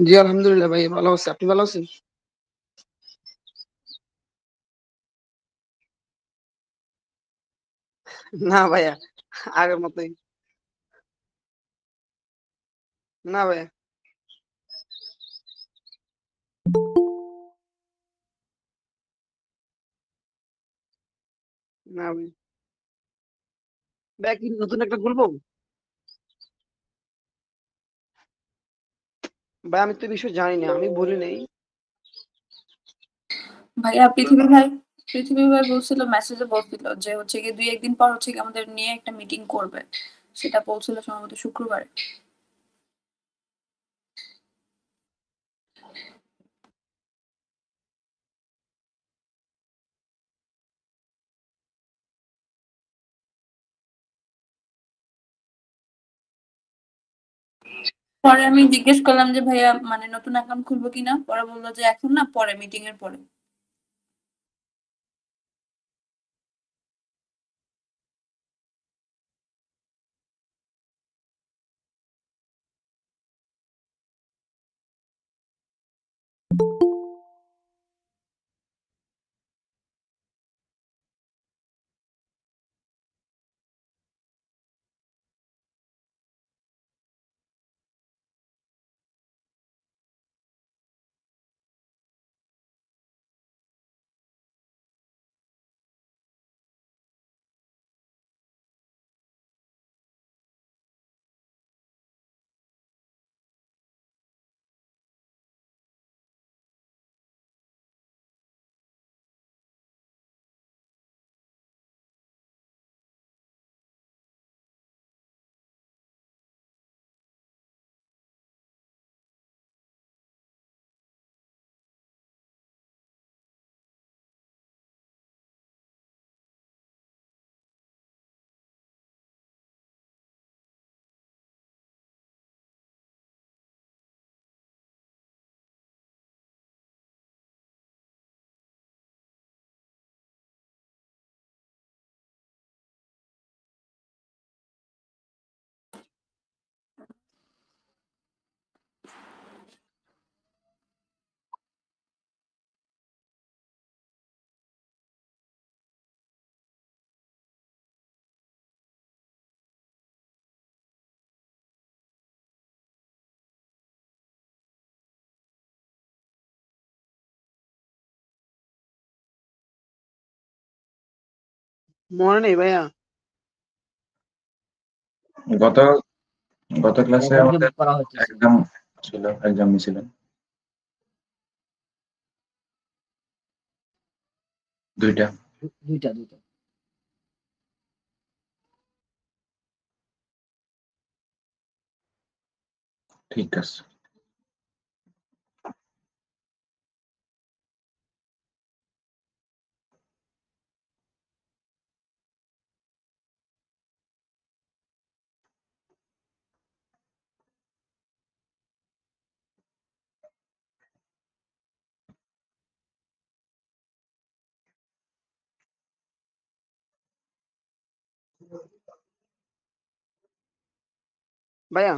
জি, আলহামদুলিল্লাহ ভাই ভালো আছি। আপনি ভালো আছেন? না ভাইয়া, আগের মতোই। না ভাইয়া। না ভাই। ভাইয়া কি নতুন একটা খুলবো? ভাই আমি তো বিষয় জানি না। আমি বলি নাই। ভাইয়া, পৃথিবী ভাই পৃথিবী ভাই বলছিল মেসেজে বলছিল যে হচ্ছে গিয়ে দুই একদিন পর হচ্ছে গিয়ে আমাদের নিয়ে একটা মিটিং করবে। সেটা বলছিল সম্ভবত শুক্রবারে। পরে আমি জিজ্ঞেস করলাম যে, ভাইয়া মানে নতুন অ্যাকাউন্ট খুলবো কিনা? পরে বলল যে, এখন না, পরে মিটিং এর পরে। মনে নেই ভাইয়া। গত গত ক্লাসে আমাদের করা হচ্ছে এক্সাম ছিল এক্সাম ছিল দুইটা। দুইটা দুইটা। ঠিক আছে। ভাইয়া।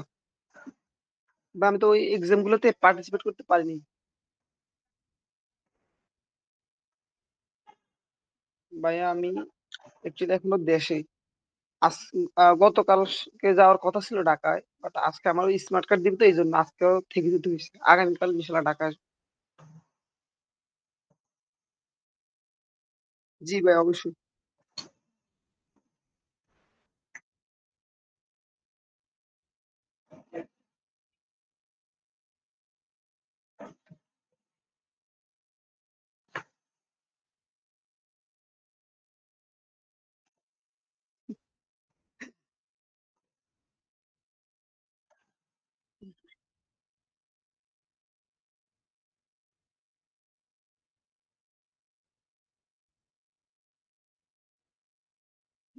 ভাই, আমি তো ওই এক্সাম গুলোতে পার্টিসিপেট করতে পারিনি। ভাইয়া, আমি অ্যাকচুয়ালি এখনও দেশে। আজ গতকালকে যাওয়ার কথা ছিল ঢাকায়। বাট আজকে আমার ওই স্মার্ট কার্ড দিবে তো, এই জন্য আজকেও থেকে যেতে হইছে। আগামীকাল ইনশাআল্লাহ ঢাকা জি ভাই, অবশ্যই।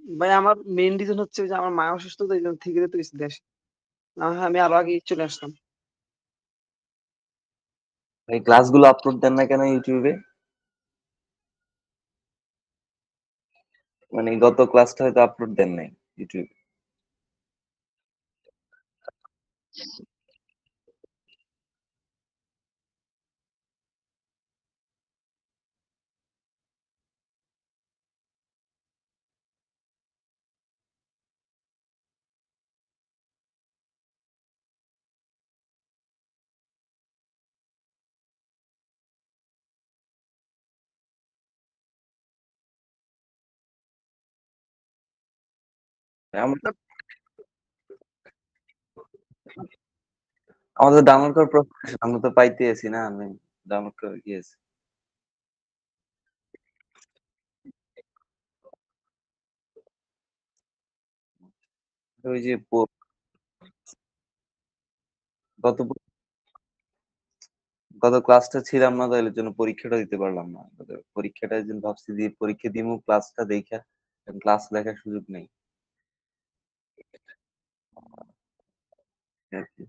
ভাই, আমার মেইন রিজন হচ্ছে যে আমার মা অসুস্থ তো এইজন্য থেকে যেতে দেশে। না হয় আমি আরও আগেই চলে আসতাম। ভাই ক্লাসগুলো আপলোড দেন না কেন ইউটিউবে? মানে গত ক্লাসটা হয়তো আপলোড দেন নাই ইউটিউবে। আমাদের ডাউনলোড করার প্রসেস আমরা তো পাইতে আছি না, আমি ডাউনলোড করে গিয়েছি। ওই যে গত গত ক্লাসটা ছিলাম না এর জন্য পরীক্ষাটা দিতে পারলাম না। পরীক্ষাটা ভাবছি দিয়ে পরীক্ষা দিমু ক্লাসটা দেখা ক্লাস দেখার সুযোগ নেই। এই আর কি।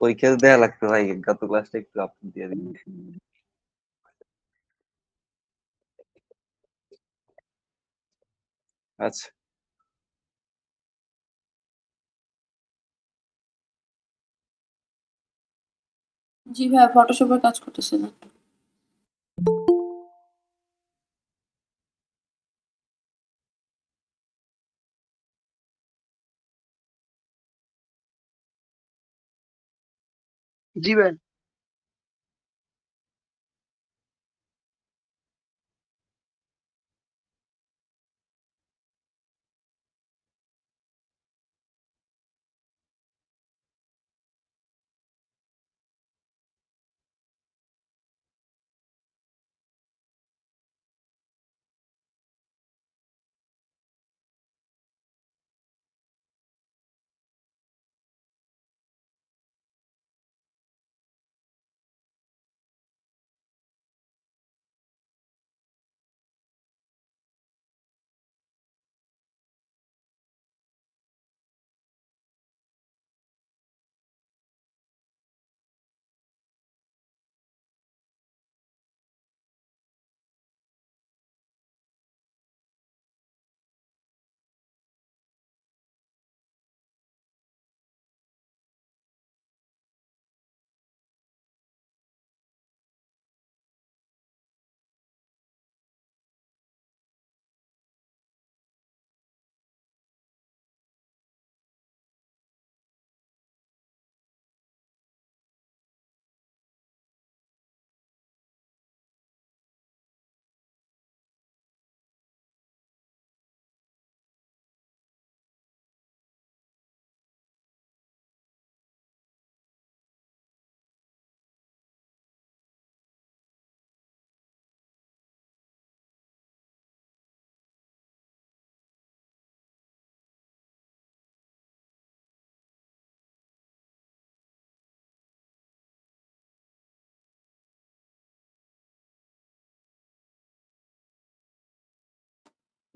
পরীক্ষা দেয়া লাগতো ভাই, গত ক্লাসটা একটু আপলোড দিয়ে দিন আচ্ছা জি ভাই ফটোশপের কাজ করতেছিলেন জি ভাই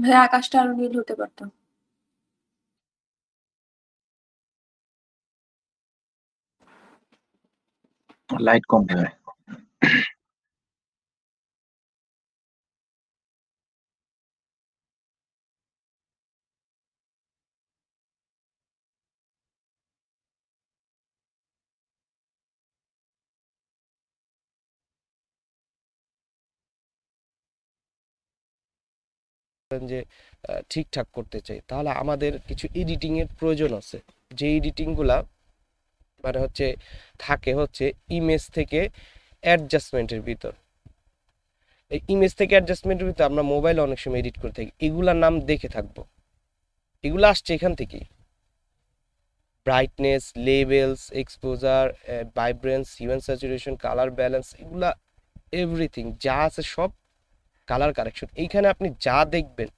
ভাই আকাশটা আরও নীল হতে পারতো। লাইট কম হয়। যে ঠিকঠাক করতে চাই। তাহলে আমাদের কিছু এডিটিং এর প্রয়োজন আছে। যে এডিটিংগুলা মানে হচ্ছে, থাকে হচ্ছে ইমেজ থেকে অ্যাডজাস্টমেন্টের ভিতর। এই ইমেজ থেকে অ্যাডজাস্টমেন্টের ভিতর আমরা মোবাইলে অনেক সময় এডিট করে থাকি। এগুলার নাম দেখে থাকব। এগুলো আসছে এখান থেকেই। Brightness levels exposure vibrance human saturation colour balance এগুলা এভরিথিং যা আছে সব কালার কারেকশন এইখানে আপনি যা দেখবেন,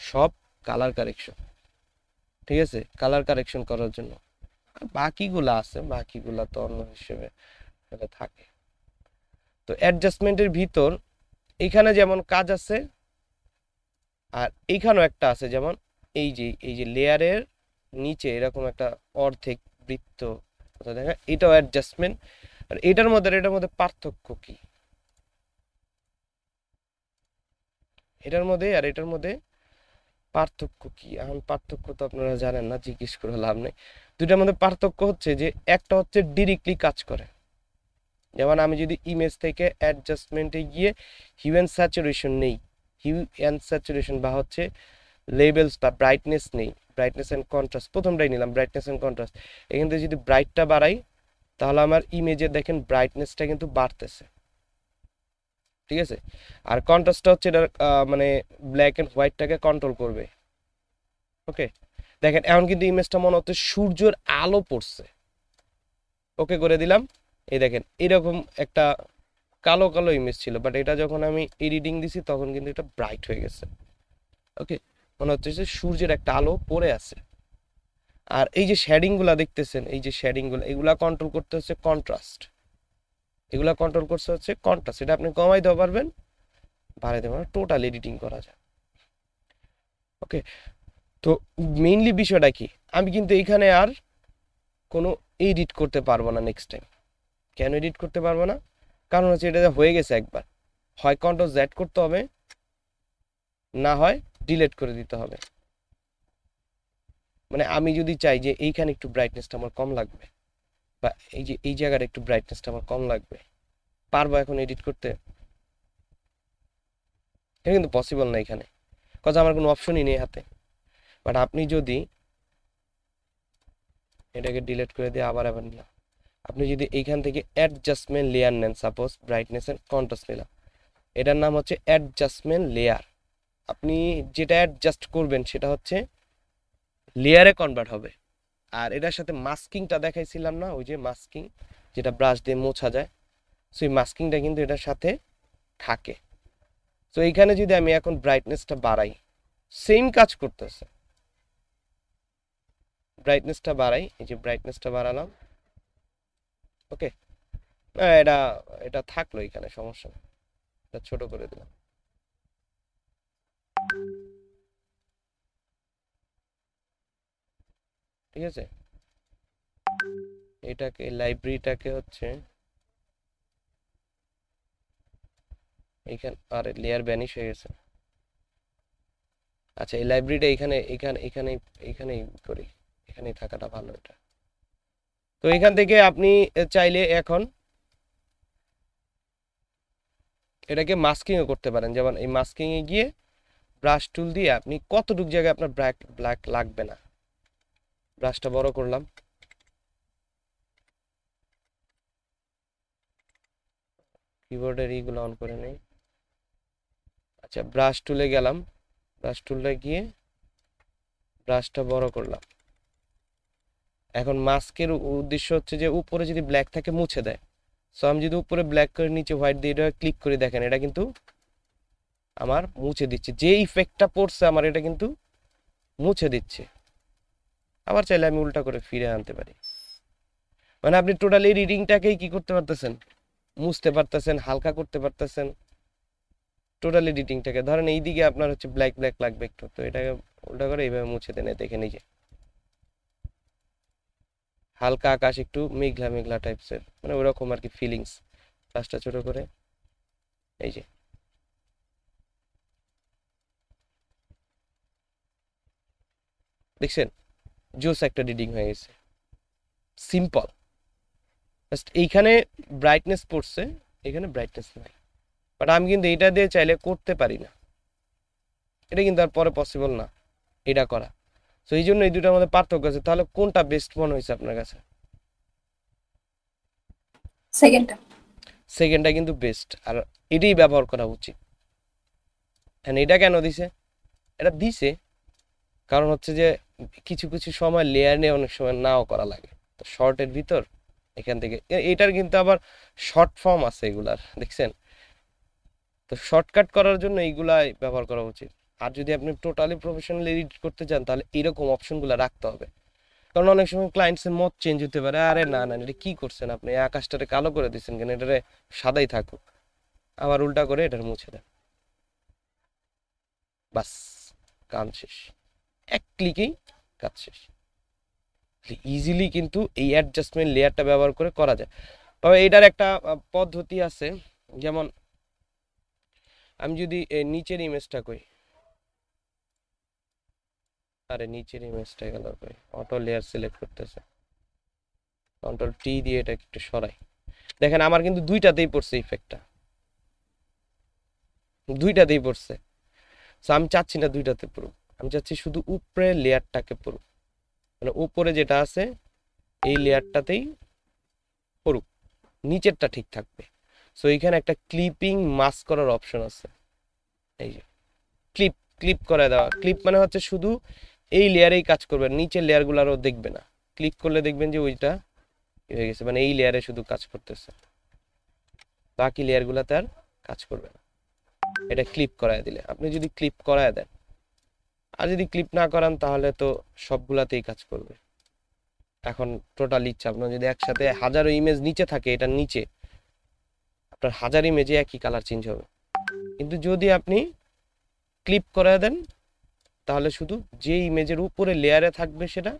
সব কালার কারেকশন ঠিক আছে? কালার কারেকশন করার জন্য। বাকিগুলা আছে, বাকিগুলা তো অন্য হিসেবে থাকে। তো অ্যাডজাস্টমেন্টের ভিতর এখানে যেমন কাজ আছে, আর এইখানেও একটা আছে, যেমন এই যে এই যে লেয়ারের নিচে এরকম একটা অর্ধেক বৃত্ত দেখা এটাও অ্যাডজাস্টমেন্ট আর এটার মধ্যে এটার মধ্যে পার্থক্য কি? এটার মধ্যে আর এটার মধ্যে পার্থক্য কি? এখন পার্থক্য তো আপনারা জানেন না, জিজ্ঞেস করে লাভ নেই। দুটার মধ্যে পার্থক্য হচ্ছে যে, একটা হচ্ছে ডিরেক্টলি কাজ করে। যেমন আমি যদি ইমেজ থেকে অ্যাডজাস্টমেন্টে গিয়ে হিউ অ্যান্ড স্যাচুরেশন নেই হিউ অ্যান্ড স্যাচুরেশন বা হচ্ছে লেভেলস বা ব্রাইটনেস নেই ব্রাইটনেস অ্যান্ড কন্ট্রাস্ট প্রথমটাই নিলাম ব্রাইটনেস অ্যান্ড কন্ট্রাস্ট এখান থেকে যদি ব্রাইটটা বাড়াই, তাহলে আমার ইমেজে দেখেন ব্রাইটনেসটা কিন্তু বাড়তেছে। ঠিক আছে? আর কন্ট্রাস্টটা হচ্ছে এটার মানে ব্ল্যাক অ্যান্ড হোয়াইটটাকে কন্ট্রোল করবে। ওকে দেখেন, এখন কিন্তু ইমেজটা মনে হচ্ছে সূর্যের আলো পড়ছে। ওকে করে দিলাম। এই দেখেন, এরকম একটা কালো কালো ইমেজ ছিল বাট এটা যখন আমি এডিটিং দিছি, তখন কিন্তু এটা ব্রাইট হয়ে গেছে। ওকে মনে হচ্ছে যে সূর্যের একটা আলো পড়ে আছে। আর এই যে শেডিংগুলা দেখতেছেন, এই যে শেডিংগুলো এগুলা কন্ট্রোল করতে হচ্ছে কন্ট্রাস্ট এগুলা কন্ট্রোল করছে হচ্ছে কন্ট্রাস্ট এটা আপনি কমাই দিতে পারবেন, বাড়াই পারবেন টোটাল এডিটিং করা যায়। ওকে তো মেইনলি বিষয়টা কি? আমি কিন্তু এইখানে আর কোনো এডিট করতে পারব না নেক্সট টাইম কেন এডিট করতে পারব না? কারণ হচ্ছে এটা হয়ে গেছে একবার। হয় কন্ট্রোল জ্যাড করতে হবে, না হয় ডিলেট করে দিতে হবে। মানে আমি যদি চাই যে এইখানে একটু ব্রাইটনেসটা আমার কম লাগবে। বা এই যে, এই জায়গাটা একটু ব্রাইটনেসটা আমার কম লাগবে। পারব এখন এডিট করতে? এটা কিন্তু পসিবল না এখানে। কজ আমার কোনো অপশনই নেই হাতে। বাট আপনি যদি এটাকে ডিলিট করে দিয়ে আবার আবার নিলাম। আপনি যদি এইখান থেকে অ্যাডজাস্টমেন্ট লেয়ার নেন সাপোজ ব্রাইটনেস এন্ড কন্ট্রাস্ট নিলাম। এটার নাম হচ্ছে অ্যাডজাস্টমেন্ট লেয়ার আপনি যেটা অ্যাডজাস্ট করবেন সেটা হচ্ছে লেয়ারে কনভার্ট হবে। আর এটার সাথে মাস্কিংটা দেখাইছিলাম না, ওই যে মাস্কিং, যেটা ব্রাশ দিয়ে মোছা যায়। সো এই মাস্কিংটা কিন্তু এটার সাথে থাকে। তো এইখানে যদি আমি এখন ব্রাইটনেসটা বাড়াই সেম কাজ করতেছে। ব্রাইটনেসটা বাড়াই, এই যে ব্রাইটনেসটা বাড়ালাম। ওকে এটা এটা থাকল এখানে, সমস্যা এটা ছোট করে দিলাম। ঠিক আছে? এটাকে লাইব্রেরিটাকে হচ্ছে এইখানে, আরে লেয়ার ব্যানিশ হয়ে গেছে। আচ্ছা এই লাইব্রেরিটা এখানে এখানে এখানে এখানেই করি। এখানেই থাকাটা ভালো এটা। তো এখান থেকে আপনি চাইলে এখন এটাকে মাস্কিংও করতে পারেন। যেমন এই মাস্কিংয়ে গিয়ে ব্রাশ টুল দিয়ে আপনি কতটুক জায়গায় আপনার ব্ল্যাক ব্ল্যাক লাগবে না। ব্রাশটা বড় করলাম। কিবোর্ডের ইগুলো অন করে নেই। আচ্ছা ব্রাশ টুলে গেলাম। ব্রাশ টুলটা গিয়ে ব্রাশটা বড় করলাম। এখন মাস্কের উদ্দেশ্য হচ্ছে যে উপরে যদি ব্ল্যাক থাকে মুছে দেয়। সো আমি যদি উপরে ব্ল্যাক করে নিচে হোয়াইট দিয়ে এটা ক্লিক করে দেখেন, এটা কিন্তু আমার মুছে দিচ্ছে। যে ইফেক্টটা পড়ছে আমার, এটা কিন্তু মুছে দিচ্ছে। আবার চাইলে আমি উল্টা করে ফিরে আনতে পারি। মানে আপনি টোটালি রিডিংটাকেই কি করতে পারতেছেন? মুছতে পারতেছেন, হালকা করতে পারতেছেন। টোটালি এডিটিংটাকে ধরেন এই দিকে আপনার হচ্ছে ব্ল্যাক ব্ল্যাক লাগবে একটু, তো এটাকে উল্টা করে এইভাবে মুছে দেন দেখে নিজে হালকা আকাশ একটু মেঘলা মেঘলা টাইপসের মানে ওরকম আর কি ফিলিংস কাজটা ছোট করে, এই যে। দেখছেন? জোস একটা রিডিং হয়ে গেছে। সিম্পল জাস্ট এইখানে ব্রাইটনেস পড়ছে এখানে ব্রাইটনেস নাই। বাট আমি কিন্তু এটা দিয়ে চাইলে করতে পারি না। এটা কিন্তু আর পরে পসিবল না এটা করা। তো এই জন্য এই দুটোর মধ্যে পার্থক্য আছে। তাহলে কোনটা বেস্ট মনে হয়েছে আপনার কাছে? সেকেন্ডটা সেকেন্ডটা কিন্তু বেস্ট আর এটাই ব্যবহার করা উচিত। হ্যাঁ এটা কেন দিছে? এটা দিছে কারণ হচ্ছে যে কিছু কিছু সময় লেয়ার নিয়ে অনেক সময় নাও করা লাগে। তো শর্টের ভিতর এখান থেকে এটার কিন্তু আবার শর্ট ফর্ম আছে এগুলার, দেখছেন? তো শর্টকাট করার জন্য এইগুলাই ব্যবহার করা উচিত। আর যদি আপনি টোটালি প্রফেশনাল এডিট করতে চান, তাহলে এরকম অপশনগুলো রাখতে হবে। কারণ অনেক সময় ক্লায়েন্টসের মত চেঞ্জ হতে পারে, আরে না না এটা কী করছেন আপনি? আকাশটারে কালো করে দিচ্ছেন কেন? এটারে সাদাই থাকুক। আবার উল্টা করে এটার মুছে দেন। বাস, কাম শেষ। এক ক্লিকেই কাজ শেষ। ইজিলি কিন্তু এই অ্যাডজাস্টমেন্ট লেয়ারটা ব্যবহার করে করা যায়। তবে এটার একটা পদ্ধতি আছে, যেমন আমি যদি নিচের ইমেজটা কই। আরে, নিচের ইমেজটা গেল কই? অটো লেয়ার সিলেক্ট করতেছে। কন্ট্রোল টি দিয়ে এটা একটু সরাই। দেখেন, আমার কিন্তু দুইটাতেই পড়ছে ইফেক্টটা দুইটাতেই পড়ছে। সো আমি চাচ্ছি না দুইটাতে পড়ুক। আমি চাচ্ছি শুধু উপরে লেয়ারটাকে পড়ুক মানে উপরে যেটা আছে, এই লেয়ারটাতেই পড়ুক নিচেরটা ঠিক থাকবে। সো এইখানে একটা ক্লিপিং মাস্ক করার অপশন আছে। এই যে ক্লিপ ক্লিপ করে দেওয়া। ক্লিপ মানে হচ্ছে শুধু এই লেয়ারেই কাজ করবে, নিচের লেয়ারগুলো আরও দেখবে না। ক্লিক করলে দেখবেন যে ওইটা হয়ে গেছে মানে এই লেয়ারে শুধু কাজ করতেছে। বাকি লেয়ারগুলোতে আর কাজ করবে না। এটা ক্লিপ করায় দিলে। আপনি যদি ক্লিপ করায় দেন আর যদি ক্লিপ না করান, তাহলে তো সবগুলাতেই কাজ করবে। এখন টোটাল ইচ্ছা, আপনার যদি একসাথে হাজারো ইমেজ নিচে থাকে এটার নিচে, আপনার হাজার ইমেজে একই কালার চেঞ্জ হবে। কিন্তু যদি আপনি ক্লিপ করায় দেন, তাহলে শুধু যে ইমেজের উপরে লেয়ারে থাকবে সেটা,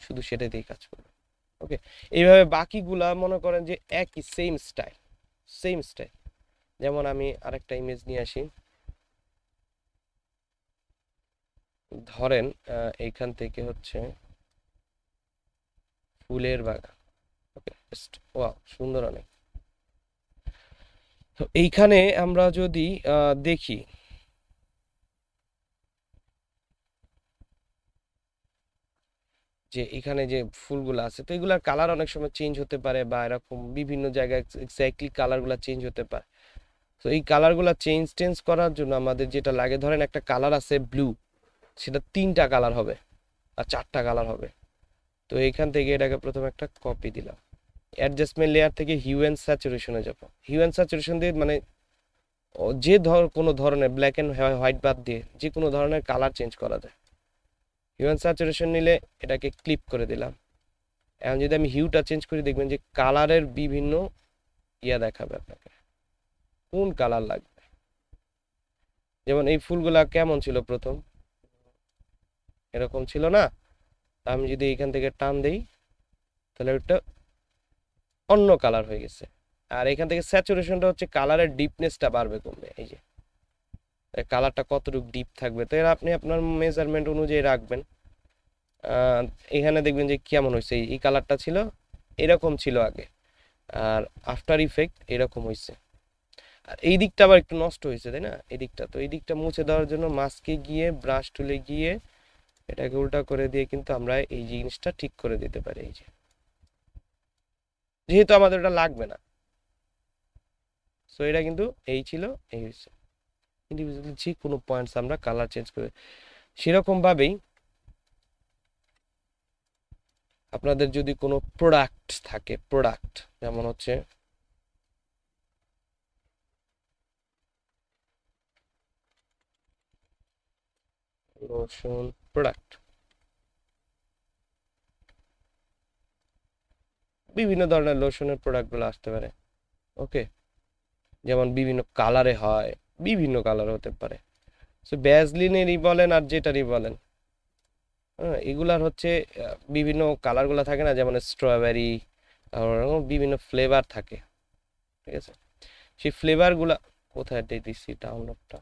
শুধু সেটাতেই কাজ করবে। ওকে এইভাবে বাকিগুলা মনে করেন যে একই সেম স্টাইল সেম স্টাইল যেমন আমি আরেকটা ইমেজ নিয়ে আসি। ধরেন এইখান থেকে হচ্ছে ফুলের বাগান। ওকে ওয়াও সুন্দর অনেক। তো এইখানে আমরা যদি দেখি, যে এখানে যে ফুলগুলো আছে, তো এগুলার কালার অনেক সময় চেঞ্জ হতে পারে বা এরকম বিভিন্ন জায়গায় এক্স্যাক্টলি কালারগুলো চেঞ্জ হতে পারে। তো এই কালারগুলো চেঞ্জ টেঞ্জ করার জন্য আমাদের যেটা লাগে, ধরেন একটা কালার আছে ব্লু সেটা তিনটা কালার হবে আর চারটা কালার হবে। তো এইখান থেকে এটাকে প্রথমে একটা কপি দিলাম। অ্যাডজাস্টমেন্ট লেয়ার থেকে হিউ স্যাচুরেশনে যাব। হিউ স্যাচুরেশন দিয়ে মানে যে ধর কোনো ধরনের ব্ল্যাক অ্যান্ড হোয়াইট বাদ দিয়ে যে কোনো ধরনের কালার চেঞ্জ করা যায়। হিউ অ্যান্ড স্যাচুরেশন নিলে এটাকে ক্লিপ করে দিলাম। এখন যদি আমি হিউটা চেঞ্জ করি, দেখবেন যে কালারের বিভিন্ন ইয়া দেখাবে আপনাকে। কোন কালার লাগবে? যেমন এই ফুলগুলা কেমন ছিল প্রথম? এরকম ছিল না। আমি যদি এখান থেকে টান দেই, তাহলে ওটা অন্য কালার হয়ে গেছে। আর এখান থেকে স্যাচুরেশনটা হচ্ছে কালারের ডিপনেসটা বাড়বে কমবে, এই যে। কালারটা কতটুকু ডিপ থাকবে, তো এর আপনি আপনার মেজারমেন্ট অনুযায়ী রাখবেন। এখানে দেখবেন যে কেমন হয়েছে এই কালারটা ছিল এরকম ছিল আগে, আর আফটার ইফেক্ট এরকম হয়েছে আর এই দিকটা আবার একটু নষ্ট হয়েছে তাই না? এই দিকটা, তো এই দিকটা মুছে দেওয়ার জন্য মাস্কে গিয়ে ব্রাশ টুলে গিয়ে এটাকে উল্টা করে দিয়ে কিন্তু আমরা এই জিনিসটা ঠিক করে দিতে পারি, এই যে। যেহেতু আমাদের ওটা লাগবে না। সো এটা কিন্তু এই ছিল, এই ইন্ডিভিজুয়ালি যে কোনো পয়েন্টস আমরা কালার চেঞ্জ করে সেরকম ভাবেই আপনাদের যদি কোনো প্রোডাক্ট থাকে প্রোডাক্ট যেমন হচ্ছে লোশন প্রোডাক্ট বিভিন্ন ধরনের লোশনের প্রোডাক্টগুলো আসতে পারে ওকে যেমন বিভিন্ন কালারে হয়, বিভিন্ন কালার হতে পারে। সো ব্যাজলিনেরই বলেন আর যেটারই বলেন। হ্যাঁ এগুলার হচ্ছে বিভিন্ন কালারগুলো থাকে না, যেমন স্ট্রবেরি বিভিন্ন ফ্লেভার থাকে, ঠিক আছে? সেই ফ্লেভারগুলা কোথায় দিয়ে দিচ্ছি ডাউনলোডটা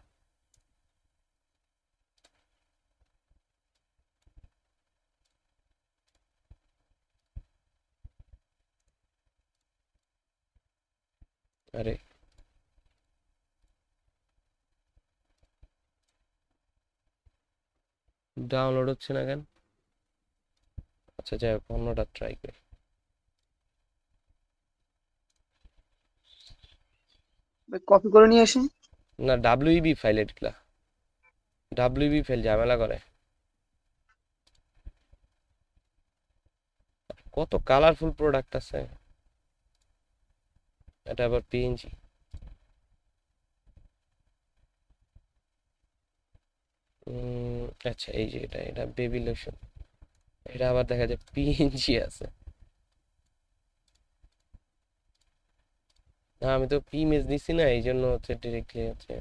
আরে। ডাউনলোড হচ্ছে না কেন? আচ্ছা যাই হোক অন্যটা ট্রাই করি। কপি করে নিয়ে আসি। না ডাব্লিউবি ফাইল এগুলা ডাব্লিউবি ফাইল ঝামেলা করে। কত কালারফুল প্রোডাক্ট আছে। এটা আবার পিএনজি আচ্ছা এই যে এটা এটা বেবি লোশন এটা আবার দেখা যায় পিএনজি আছে। না, আমি তো পি মেজ দিছি না, এই জন্য হচ্ছে ডিরেক্টলি হচ্ছে।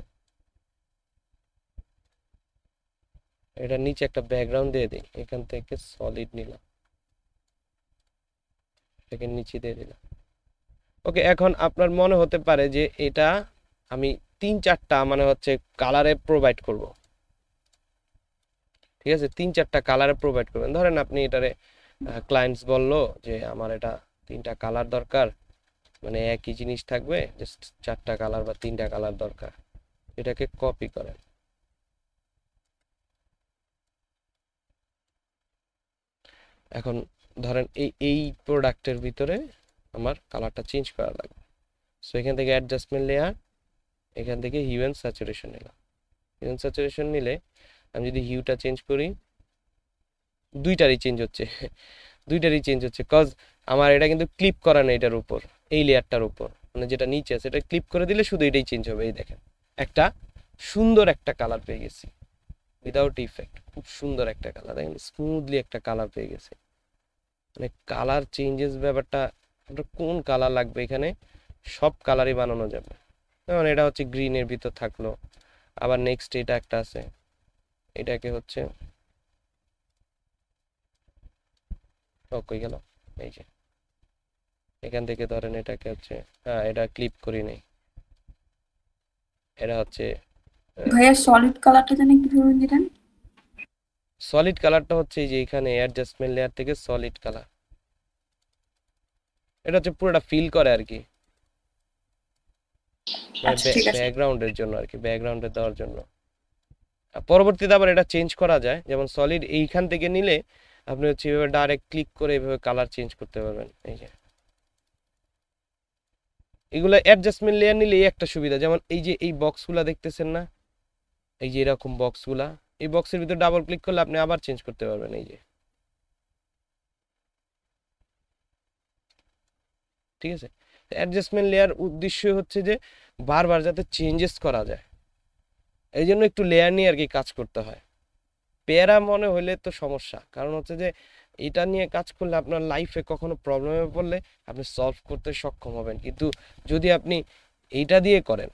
এটা নিচে একটা ব্যাকগ্রাউন্ড দিয়ে দিই, এখান থেকে সলিড নিলাম। এটাকে নিচে দিয়ে দিলাম। ওকে, এখন আপনার মনে হতে পারে যে এটা আমি তিন চারটা মানে হচ্ছে কালারে প্রোভাইড করব। ঠিক আছে? তিন চারটা কালারে প্রোভাইড করবেন। ধরেন আপনি এটারে ক্লায়েন্টস বলল যে আমার এটা তিনটা কালার দরকার মানে একই জিনিস থাকবে জাস্ট চারটা কালার বা তিনটা কালার দরকার। এটাকে কপি করেন। এখন ধরেন এই এই প্রোডাক্টের ভিতরে আমার কালারটা চেঞ্জ করা লাগবে। সো এখান থেকে অ্যাডজাস্টমেন্ট লেয়ার এখান থেকে হিউ অ্যান্ড স্যাচুরেশন নিলাম হিউ স্যাচুরেশন নিলে আমি যদি হিউটা চেঞ্জ করি, দুইটারই চেঞ্জ হচ্ছে। দুইটারই চেঞ্জ হচ্ছে। কজ আমার এটা কিন্তু ক্লিপ করা নেই এটার উপর, এই লেয়ারটার উপর। মানে যেটা নিচে আছে, এটা ক্লিপ করে দিলে শুধু এটাই চেঞ্জ হবে, এই দেখেন। একটা সুন্দর একটা কালার পেয়ে গেছি। উইদাউট ইফেক্ট খুব সুন্দর একটা কালার দেখেন স্মুথলি একটা কালার পেয়ে গেছে। মানে কালার চেঞ্জেস ব্যাপারটা আপনার কোন কালার লাগবে এখানে? সব কালারই বানানো যাবে। যেমন এটা হচ্ছে গ্রিনের ভিতর থাকল। আবার নেক্সট এটা একটা আছে। এটাকে হচ্ছে গেল? এই যে। এখান থেকে ধরেন এটাকে হচ্ছে হ্যাঁ এটা ক্লিপ করি নেই। এটা হচ্ছে ভাইয়া সলিড কালারটা জানি একটু ধরুন দিলেন সলিড কালারটা হচ্ছে এই যে এখানে অ্যাডজাস্টমেন্ট লেয়ার থেকে সলিড কালার এটা হচ্ছে পুরোটা ফিল করে আর কি। আচ্ছা, ঠিক আছে। ব্যাকগ্রাউন্ডের জন্য আর কি ব্যাকগ্রাউন্ডে দেওয়ার জন্য। পরবর্তীতে আবার এটা চেঞ্জ করা যায় যেমন সলিড এইখান থেকে নিলে আপনি হচ্ছে এভাবে ডাইরেক্ট ক্লিক করে এভাবে কালার চেঞ্জ করতে পারবেন এই যে। এগুলো অ্যাডজাস্টমেন্ট লেয়ার নিলে এই একটা সুবিধা যেমন এই যে এই বক্সগুলা দেখতেছেন না? এই যে এরকম বক্সগুলা এই বক্সের ভিতর ডাবল ক্লিক করলে আপনি আবার চেঞ্জ করতে পারবেন এই যে। ঠিক আছে? অ্যাডজাস্টমেন্ট লেয়ার উদ্দেশ্য হচ্ছে যে বারবার যাতে চেঞ্জেস করা যায়। এই জন্য একটু লেয়ার নিয়ে আর কি কাজ করতে হয়। প্যারা মনে হলে তো সমস্যা। কারণ হচ্ছে যে এটা নিয়ে কাজ করলে আপনার লাইফে কখনো প্রবলেমে পড়লে আপনি সলভ করতে সক্ষম হবেন। কিন্তু যদি আপনি এইটা দিয়ে করেন,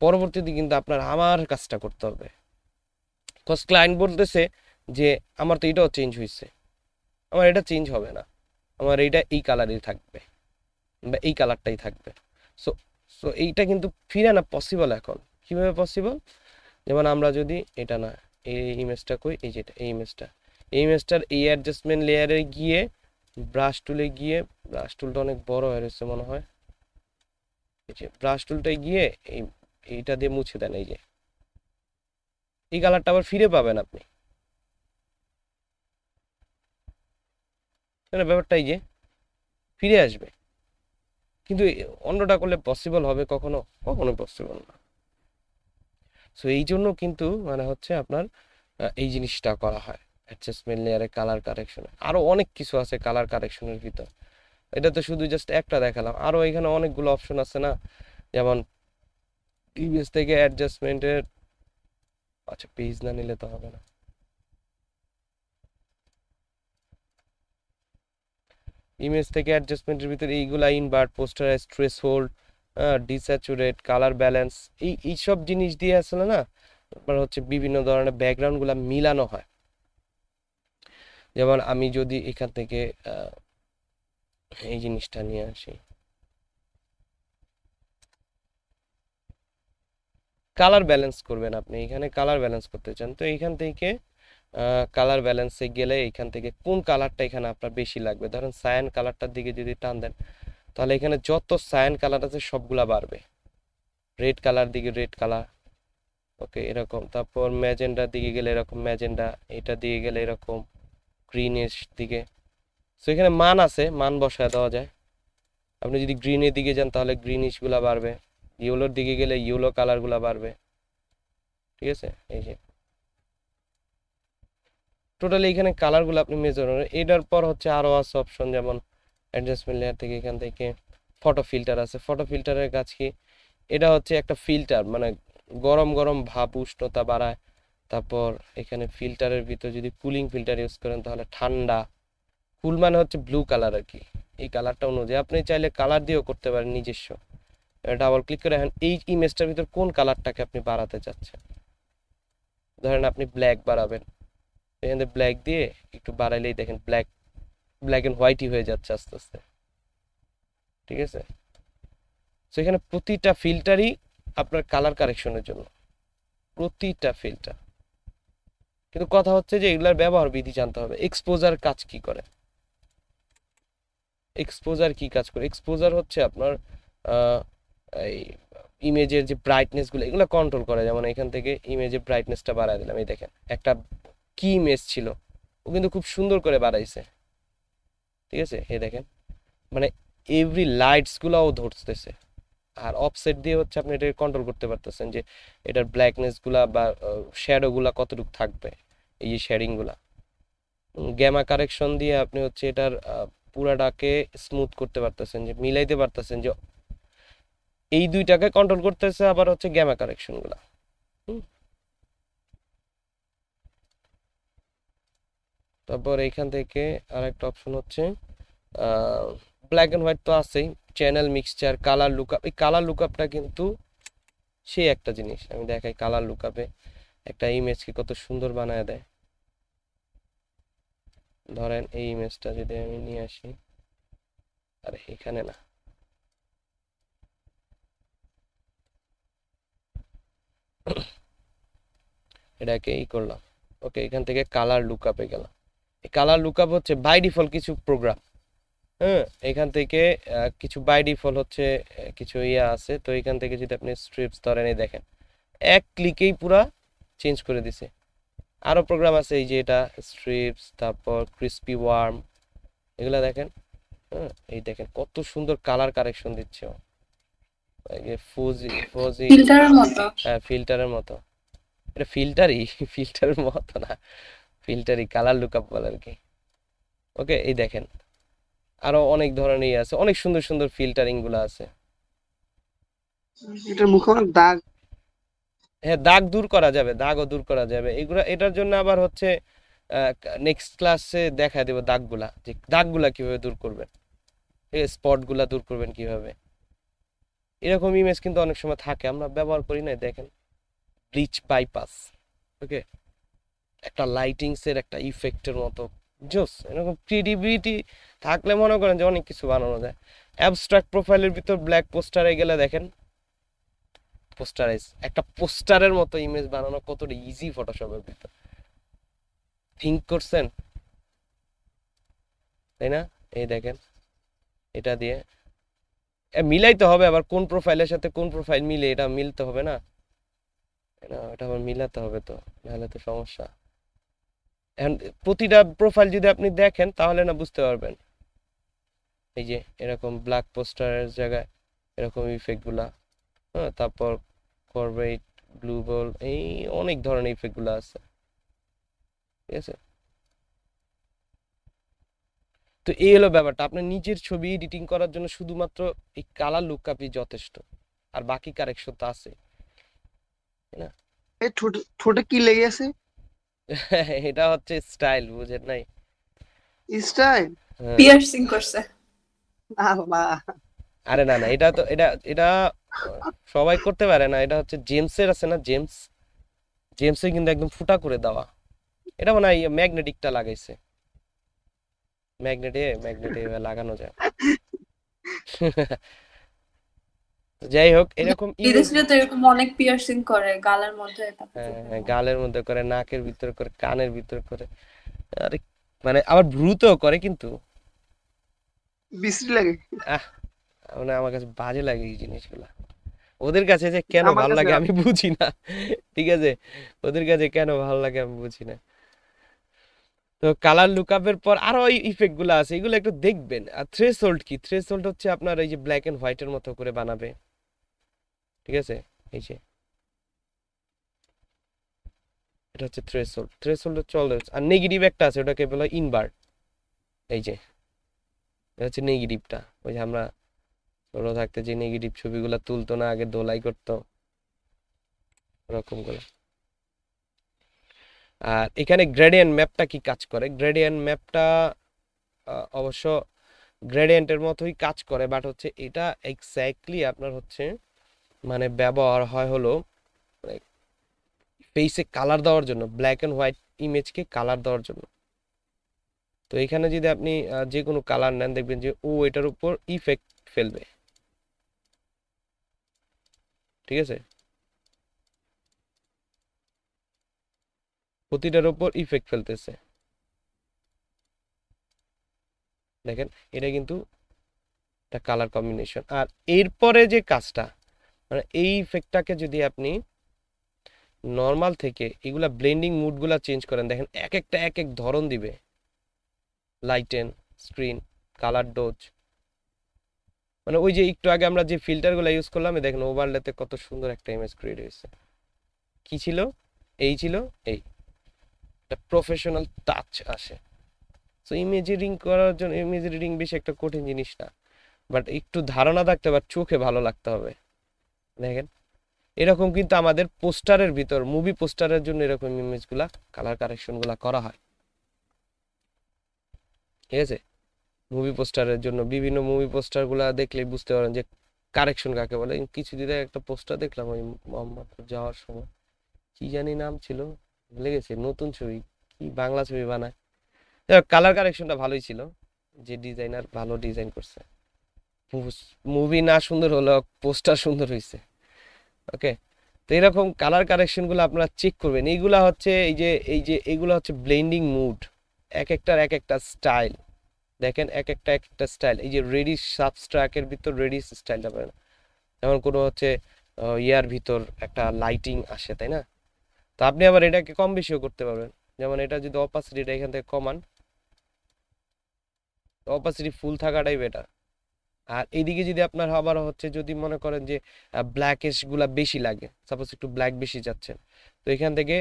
পরবর্তীতে কিন্তু আপনার আমার কাজটা করতে হবে। কজ ক্লায়েন্ট বলতেছে যে, আমার তো এটাও চেঞ্জ হয়েছে আমার এটা চেঞ্জ হবে না। আমার এইটা এই কালারই থাকবে। বা এই কালারটাই থাকবে। সো সো এইটা কিন্তু ফিরে না পসিবল এখন। কীভাবে পসিবল যেমন আমরা যদি, এটা না, এই ইমেজটা কই, এই যেটা এই ইমেজটা এই ইমেজটার এই অ্যাডজাস্টমেন্ট লেয়ারে গিয়ে ব্রাশ টুলে গিয়ে ব্রাশ টুলটা অনেক বড় হয়ে রয়েছে মনে হয়। এই যে ব্রাশ টুলটায় গিয়ে, এই, এইটা দিয়ে মুছে দেন, এই যে। এই কালারটা আবার ফিরে পাবেন আপনি। ব্যাপারটা এই যে, ফিরে আসবে। কিন্তু অন্যটা করলে পসিবল হবে কখনো? কখনো পসিবল না। সো এই জন্য কিন্তু মানে হচ্ছে আপনার এই জিনিসটা করা হয়। অ্যাডজাস্টমেন্ট লেয়ারে কালার কারেকশনে আরও অনেক কিছু আছে কালার কারেকশনের ভিতর। এটা তো শুধু জাস্ট একটা দেখালাম। আরও এখানে অনেকগুলো অপশন আছে না? যেমন ইমেজ থেকে অ্যাডজাস্টমেন্টের আচ্ছা পেজ না নিলে তো হবে না। ইমেজ থেকে অ্যাডজাস্টমেন্টের ভিতরে এইগুলা invert posterize threshold desaturate colour balance এই এইসব জিনিস দিয়ে আসলে না তারপর হচ্ছে বিভিন্ন ধরনের ব্যাকগ্রাউন্ডগুলা মিলানো হয়। যেমন আমি যদি এখান থেকে এই জিনিসটা নিয়ে আসি। কালার ব্যালেন্স করবেন আপনি, এখানে কালার ব্যালেন্স করতে চান, তো এইখান থেকে কালার ব্যালেন্সে গেলে এখান থেকে কোন কালারটা এখানে আপনার বেশি লাগবে? ধরেন সায়ান কালারটার দিকে যদি টান দেন, তাহলে এখানে যত সায়ান কালার আছে সবগুলা বাড়বে। রেড কালার দিকে রেড কালার ওকে এরকম। তারপর ম্যাজেন্ডার দিকে গেলে এরকম ম্যাজেন্ডা এটা দিয়ে গেলে এরকম গ্রিনিশ দিকে। সো এখানে মান আছে, মান বসায় দেওয়া যায়। আপনি যদি গ্রিনের দিকে যান, তাহলে গ্রিনিশগুলা বাড়বে। ইয়েলোর দিকে গেলে ইয়েলো কালারগুলা বাড়বে। ঠিক আছে? এই যে। টোটালি এখানে কালারগুলো আপনি মেজার এটার পর হচ্ছে আরও আছে অপশন যেমন অ্যাডজাস্টমেন্ট লেয়ার থেকে এখান থেকে ফটো ফিল্টার আছে। ফটো ফিল্টারের কাজ কি? এটা হচ্ছে একটা ফিল্টার মানে গরম গরম ভাব উষ্ণতা বাড়ায়। তারপর এখানে ফিল্টারের ভিতর যদি কুলিং ফিল্টার ইউজ করেন তাহলে ঠান্ডা। কুল মানে হচ্ছে ব্লু কালার আর কি। এই কালারটা অনুযায়ী আপনি চাইলে কালার দিয়েও করতে পারেন নিজস্ব। ডাবল ক্লিক করে এখন এই ইমেজটার ভিতর কোন কালারটাকে আপনি বাড়াতে চাচ্ছেন? ধরেন আপনি ব্ল্যাক বাড়াবেন। এখান ব্ল্যাক দিয়ে একটু বাড়াইলেই দেখেন ব্ল্যাক ব্ল্যাক এন্ড হোয়াইটই হয়ে যাচ্ছে আস্তে আস্তে। ঠিক আছে? তো এখানে প্রতিটা ফিল্টারই আপনার কালার কারেকশনের জন্য। প্রতিটা ফিল্টার কিন্তু কথা হচ্ছে যে এগুলার ব্যবহার বিধি জানতে হবে। এক্সপোজার কাজ কি করে? এক্সপোজার কি কাজ করে? এক্সপোজার হচ্ছে আপনার এই ইমেজের যে ব্রাইটনেসগুলো এগুলো কন্ট্রোল করে। যেমন এখান থেকে ইমেজের ব্রাইটনেসটা বাড়ায় দিলাম। এই দেখেন, একটা কি ইমেজ ছিল? ও কিন্তু খুব সুন্দর করে বাড়াইছে ঠিক আছে? এই দেখেন। মানে এভরি লাইটস গুলাও ধরতেছে। আর অফসেট দিয়ে হচ্ছে আপনি এটাকে কন্ট্রোল করতে পারতেছেন যে এটার ব্ল্যাকনেসগুলা বা শ্যাডোগুলা কতটুকু থাকবে, এই যে শেডিংগুলা। গ্যামা কারেকশন দিয়ে আপনি হচ্ছে এটার পুরাটাকে স্মুথ করতে পারতেছেন যে, মিলাইতে পারতেছেন যে, এই দুইটাকে কন্ট্রোল করতেছে আবার হচ্ছে গ্যামা কারেকশনগুলা হুম। তারপর এইখান থেকে আরেকটা অপশন হচ্ছে ব্ল্যাক এন্ড হোয়াইট তো আছেই চ্যানেল মিক্সচার কালার লুকআপ এই কালার লুকআপটা কিন্তু সেই একটা জিনিস। আমি দেখাই কালার লুকআপে একটা ইমেজকে কত সুন্দর বানায় দেয়। ধরেন এই ইমেজটা যদি আমি নিয়ে আসি, আরে এখানে না। এটাকে ই করলাম। ওকে, এখান থেকে কালার লুকআপে গেলাম। এই কালার লুকআপ হচ্ছে বাই ডিফল্ট কিছু প্রোগ্রাম হ্যাঁ এখান থেকে কিছু বাই ডিফল্ট হচ্ছে কিছু ইয়া আছে। তো এখান থেকে যদি আপনি স্ট্রিপস ধরেন এই দেখেন এক ক্লিকেই পুরা চেঞ্জ করে দিছে। আরও প্রোগ্রাম আছে এই যে এটা স্ট্রিপস তারপর ক্রিস্পি ওয়ার্ম এগুলা দেখেন। হ্যাঁ এই দেখেন কত সুন্দর কালার কারেকশন দিচ্ছে ফুজি ফুজি ফিল্টারের মতো। হ্যাঁ ফিল্টারের মতো। এটা ফিল্টারই ফিল্টারের মতো না। ফিল্টারই কালার লুকআপ বলে আর কি ওকে এই দেখেন। আরও অনেক ধরনের ইয়ে আছে অনেক সুন্দর সুন্দর ফিল্টারিংগুলো আছে। এটার মুখে অনেক দাগ? হ্যাঁ দাগ দূর করা যাবে দাগও দূর করা যাবে। এগুলো এটার জন্য আবার হচ্ছে নেক্সট ক্লাসে দেখা দেবো দাগগুলা যে দাগগুলা কীভাবে দূর করবেন। এই স্পটগুলা দূর করবেন কীভাবে। এরকম ইমেজ কিন্তু অনেক সময় থাকে আমরা ব্যবহার করি না দেখেন। ব্লিচ বাইপাস ওকে একটা লাইটিংসের একটা ইফেক্টের মতো। জোস এরকম ক্রিয়েটিভিটি থাকলে মনে করেন যে অনেক কিছু বানানো যায়। অ্যাবস্ট্রাক্ট প্রোফাইলের ভিতর ব্ল্যাক পোস্টারে গেলে দেখেন পোস্টারাইজ একটা পোস্টারের মতো ইমেজ বানানো কতটা ইজি ফটোশপের ভিতর। থিঙ্ক করছেন? তাই না? এই দেখেন, এটা দিয়ে। মিলাইতে হবে আবার কোন প্রোফাইলের সাথে কোন প্রোফাইল মিলে, এটা মিলতে হবে না? এটা আবার মিলাতে হবে তো, নাহলে তো সমস্যা। প্রতিটা প্রোফাইল যদি আপনি দেখেন, তাহলে না বুঝতে পারবেন। এই যে, এরকম ব্ল্যাক পোস্টারের জায়গায় এরকম ইফেক্টগুলা হ্যাঁ তারপর কর্বেট ব্লু বল এই অনেক ধরনের ইফেক্টগুলো আছে। ঠিক আছে? তো এই হলো ব্যাপারটা আপনার নিজের ছবি এডিটিং করার জন্য শুধুমাত্র এই কালার লুকআপই যথেষ্ট, আর বাকি কারেকশন তো আছে। এই ঠোঁটে ঠোঁটে কি লেগে আছে এটা হচ্ছে স্টাইল বুঝেন নাই? স্টাইল? হ্যাঁ। পিয়ার্সিং করছে। আল্লাহ। আরে না না এটা তো এটা এটা সবাই করতে পারে না এটা হচ্ছে জেমসের আছে না জেমস? জেমসের কিন্তু একদম ফুটা করে দেওয়া। এটা মনে হয় ম্যাগনেটিকটা লাগাইছে। ম্যাগনেটে ম্যাগনেটে লাগানো যায়। যাই হোক এরকম বিদেশিরা তো এরকম অনেক পিয়ার্সিং করে গালের মধ্যে হ্যাঁ হ্যাঁ। গালের মধ্যে করে নাকের ভিতর করে কানের ভিতর করে। আরে মানে আবার ভ্রুতেও করে কিন্তু। বিশ্রী লাগে। মানে আমার কাছে বাজে লাগে এই জিনিসগুলা। ওদের কাছে যে কেন ভালো লাগে আমি বুঝি না। ঠিক আছে? ওদের কাছে কেন ভালো লাগে আমি বুঝি না। তো কালার লুকআপের পর আরও ওই ইফেক্টগুলো আছে, এগুলো একটু দেখবেন। আর থ্রেশহোল্ড কি? থ্রেশহোল্ড হচ্ছে আপনার এই যে ব্ল্যাক অ্যান্ড হোয়াইটের মতো করে বানাবে। ঠিক আছে? এই যে। এটা হচ্ছে থ্রেশহোল্ড থ্রেশহোল্ড চলে আর নেগেটিভ একটা আছে, ওটাকে বলা ইনভার্ট এই যে। এটা হচ্ছে নেগেটিভটা ওই যে আমরা ছোট থাকতে যে নেগেটিভ ছবিগুলো তুলতো না, আগে দোলাই করতো। ওরকমগুলো আর এখানে গ্রেডিয়েন্ট ম্যাপটা কি কাজ করে? গ্রেডিয়েন্ট ম্যাপটা অবশ্য গ্রেডিয়েন্টের মতোই কাজ করে বাট হচ্ছে এটা এক্স্যাক্টলি আপনার হচ্ছে মানে ব্যবহার হয় হলো মানে ফেসে কালার দেওয়ার জন্য ব্ল্যাক অ্যান্ড হোয়াইট ইমেজকে কালার দেওয়ার জন্য। তো এখানে যদি আপনি যে কোনো কালার নেন, দেখবেন যে, ও এটার উপর ইফেক্ট ফেলবে। ঠিক আছে? প্রতিটার উপর ইফেক্ট ফেলতেছে। দেখেন, এটা কিন্তু একটা কালার কম্বিনেশন আর এরপরে যে কাজটা মানে এই ইফেক্টটাকে যদি আপনি নর্মাল থেকে এগুলা ব্লেন্ডিং মুডগুলা চেঞ্জ করেন, দেখেন এক একটা, এক এক ধরন দিবে। লাইটেন স্ক্রিন কালার ডোজ মানে ওই যে একটু আগে আমরা যে ফিল্টারগুলো ইউজ করলাম দেখেন ওভারলেতে কত সুন্দর একটা ইমেজ ক্রিয়েট হয়েছে। কি ছিল? এই ছিল, এই। একটা প্রফেশনাল টাচ আসে। সো ইমেজিং করার জন্য ইমেজ রিডিং বেশি একটা কঠিন জিনিস না। বাট একটু ধারণা থাকতে হবে চোখে ভালো লাগতে হবে। দেখেন? এরকম কিন্তু আমাদের পোস্টারের ভিতর মুভি পোস্টারের জন্য এরকম ইমেজগুলা কালার কারেকশনগুলা করা হয়। ঠিক আছে? মুভি পোস্টারের জন্য, বিভিন্ন মুভি পোস্টারগুলা দেখলেই বুঝতে পারেন যে কারেকশন কাকে বলে। কিছুদিন একটা পোস্টার দেখলাম ওই মোহাম্মদপুর যাওয়ার সময়। কি জানি নাম ছিল? ভুলে গেছে নতুন ছবি, কি বাংলা ছবি বানায়। কালার কারেকশনটা ভালোই ছিল, যে ডিজাইনার ভালো ডিজাইন করছে। মুভি না সুন্দর হলেও পোস্টার সুন্দর হয়েছে ওকে তো এরকম কালার কারেকশনগুলো আপনারা চেক করবেন। এইগুলা হচ্ছে এই যে এই যে, এইগুলো হচ্ছে ব্লেন্ডিং মুড এক একটার এক একটা স্টাইল দেখেন, এক একটা এক একটা স্টাইল এই যে রেডি সাবস্ট্রাকের ভিতর রেডি স্টাইলটা পাবেন। যেমন কোনো হচ্ছে ইয়ার ভিতর একটা লাইটিং আসে, তাই না? তো আপনি আবার এটাকে কম বেশিও করতে পারবেন। যেমন এটা যদি অপাসিটিটা এখান থেকে কমান অপাসিটি ফুল থাকাটাই বেটার আর এইদিকে যদি আপনার আবার হচ্ছে যদি মনে করেন যে ব্ল্যাকিশগুলা বেশি লাগে সাপোজ একটু ব্ল্যাক বেশি যাচ্ছেন তো এখান থেকে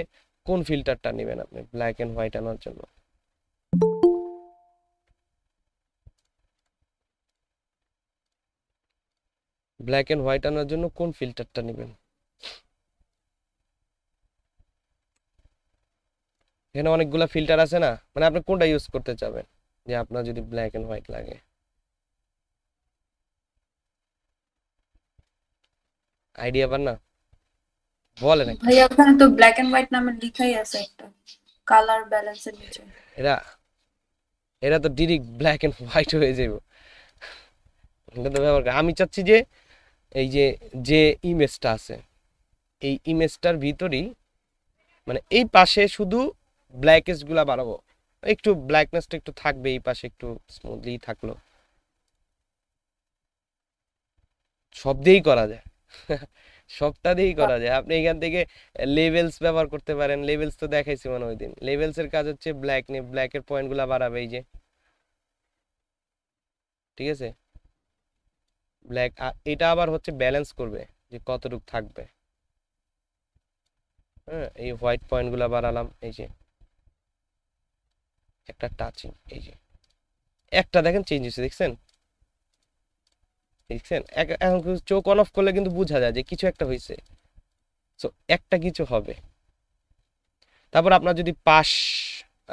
কোন ফিল্টারটা নেবেন আপনি? ব্ল্যাক এন্ড হোয়াইট আনার জন্য। ব্ল্যাক অ্যান্ড হোয়াইট আনার জন্য কোন ফিল্টারটা নেবেন? এখানে অনেকগুলা ফিল্টার আছে না? মানে আপনি কোনটা ইউজ করতে চাবেন? যে আপনার যদি ব্ল্যাক এন্ড হোয়াইট লাগে। আইডিয়া পান না? বলেন। ভাইয়া ওখানে তো ব্ল্যাক এন্ড হোয়াইট নামে লিখাই আছে একটা। কালার ব্যালেন্সের নিচে। এরা এরা তো ডিরেক্ট ব্ল্যাক এন্ড হোয়াইট হয়ে যাবে এটা তো ব্যাপার আমি চাচ্ছি যে এই যে যে ইমেজটা আছে এই ইমেজটার ভিতরই মানে এই পাশে শুধু ব্ল্যাকেসগুলা বাড়াবো। একটু ব্ল্যাকনেসটা একটু থাকবে, এই পাশে একটু স্মুথলি থাকল। সব দিয়েই করা যায়। সবটা দিয়েই করা যায়। আপনি এখান থেকে লেভেলস ব্যবহার করতে পারেন। লেভেলস তো দেখাইছি মানে ওই দিন। লেভেলস এর কাজ হচ্ছে ব্ল্যাক নিয়ে ব্ল্যাকের পয়েন্টগুলা বাড়াবে, এই যে। ঠিক আছে? ব্ল্যাক এটা আবার হচ্ছে ব্যালেন্স করবে যে কতটুকু থাকবে। হ্যাঁ এই হোয়াইট পয়েন্টগুলা বাড়ালাম, এই যে। একটা টাচিং এই যে। একটা দেখেন চেঞ্জ হয়েছে, দেখছেন? দেখছেন? এখন চোখ অন অফ করলে কিন্তু বোঝা যায় যে কিছু একটা হয়েছে। সো একটা কিছু হবে। তারপর আপনার যদি পাশ,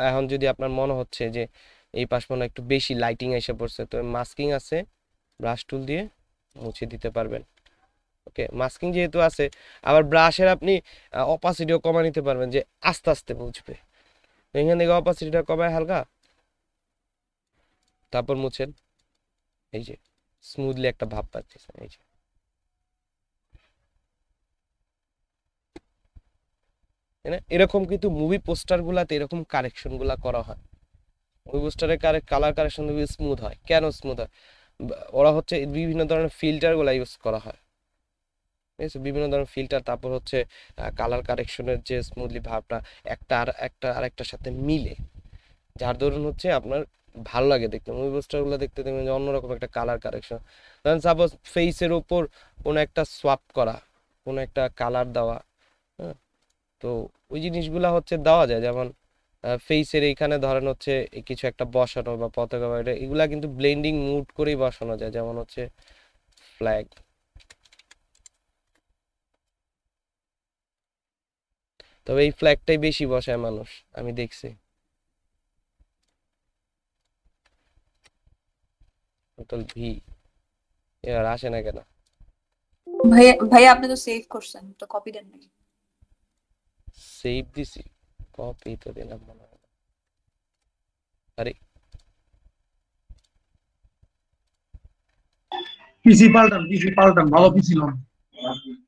এখন যদি আপনার মনে হচ্ছে যে এই পাশ মনে একটু বেশি লাইটিং এসে পড়ছে, তো মাস্কিং আছে ব্রাশ টুল দিয়ে মুছে দিতে পারবেন। ওকে মাস্কিং যেহেতু আছে, আবার ব্রাশের আপনি অপাসিটিও কমা নিতে পারবেন যে আস্তে আস্তে মুছবে এখান থেকে অপাসিটিটা কমায় হালকা? তারপর মুছেন। এই যে স্মুথলি একটা ভাব পাচ্ছেন, এই যে? এরকম কিন্তু মুভি পোস্টার গুলাতে এরকম কারেকশনগুলা করা হয়। মুভি পোস্টারের কালার কারেকশন স্মুথ হয়। কেন স্মুথ হয়? ওরা হচ্ছে বিভিন্ন ধরনের ফিল্টারগুলা ইউজ করা হয়। বিভিন্ন ধরনের ফিল্টার তারপর হচ্ছে কালার কারেকশনের যে স্মুথলি ভাবটা একটা আর একটা আরেকটার সাথে মিলে। যার ধরুন হচ্ছে আপনার ভালো লাগে দেখতে। মুভি পোস্টারগুলো দেখতে দেখবেন যে অন্যরকম একটা কালার কারেকশন ধরেন সাপোজ ফেসের ওপর কোনো একটা সোয়াপ করা, কোনো একটা কালার দেওয়া হ্যাঁ? তো ওই জিনিসগুলো হচ্ছে দেওয়া যায়। যেমন ফেসের এইখানে ধরেন হচ্ছে কিছু একটা বসানো বা পতাকা এগুলা কিন্তু ব্লেন্ডিং মুড করেই বসানো যায়। যেমন হচ্ছে ফ্ল্যাগ তবে এই ফ্ল্যাগটাই বেশি বসায় মানুষ আমি দেখছি। টোটাল ভি এবার আসে না কেন? ভাইয়া ভাইয়া আপনি তো সেভ করছেন তো কপি দেন নাকি? সেভ দিছি কপি তো দিলাম মনে হয় না। আরে। পিসি পাল্টান পিসি পাল্টান ভালো পিসি লোন।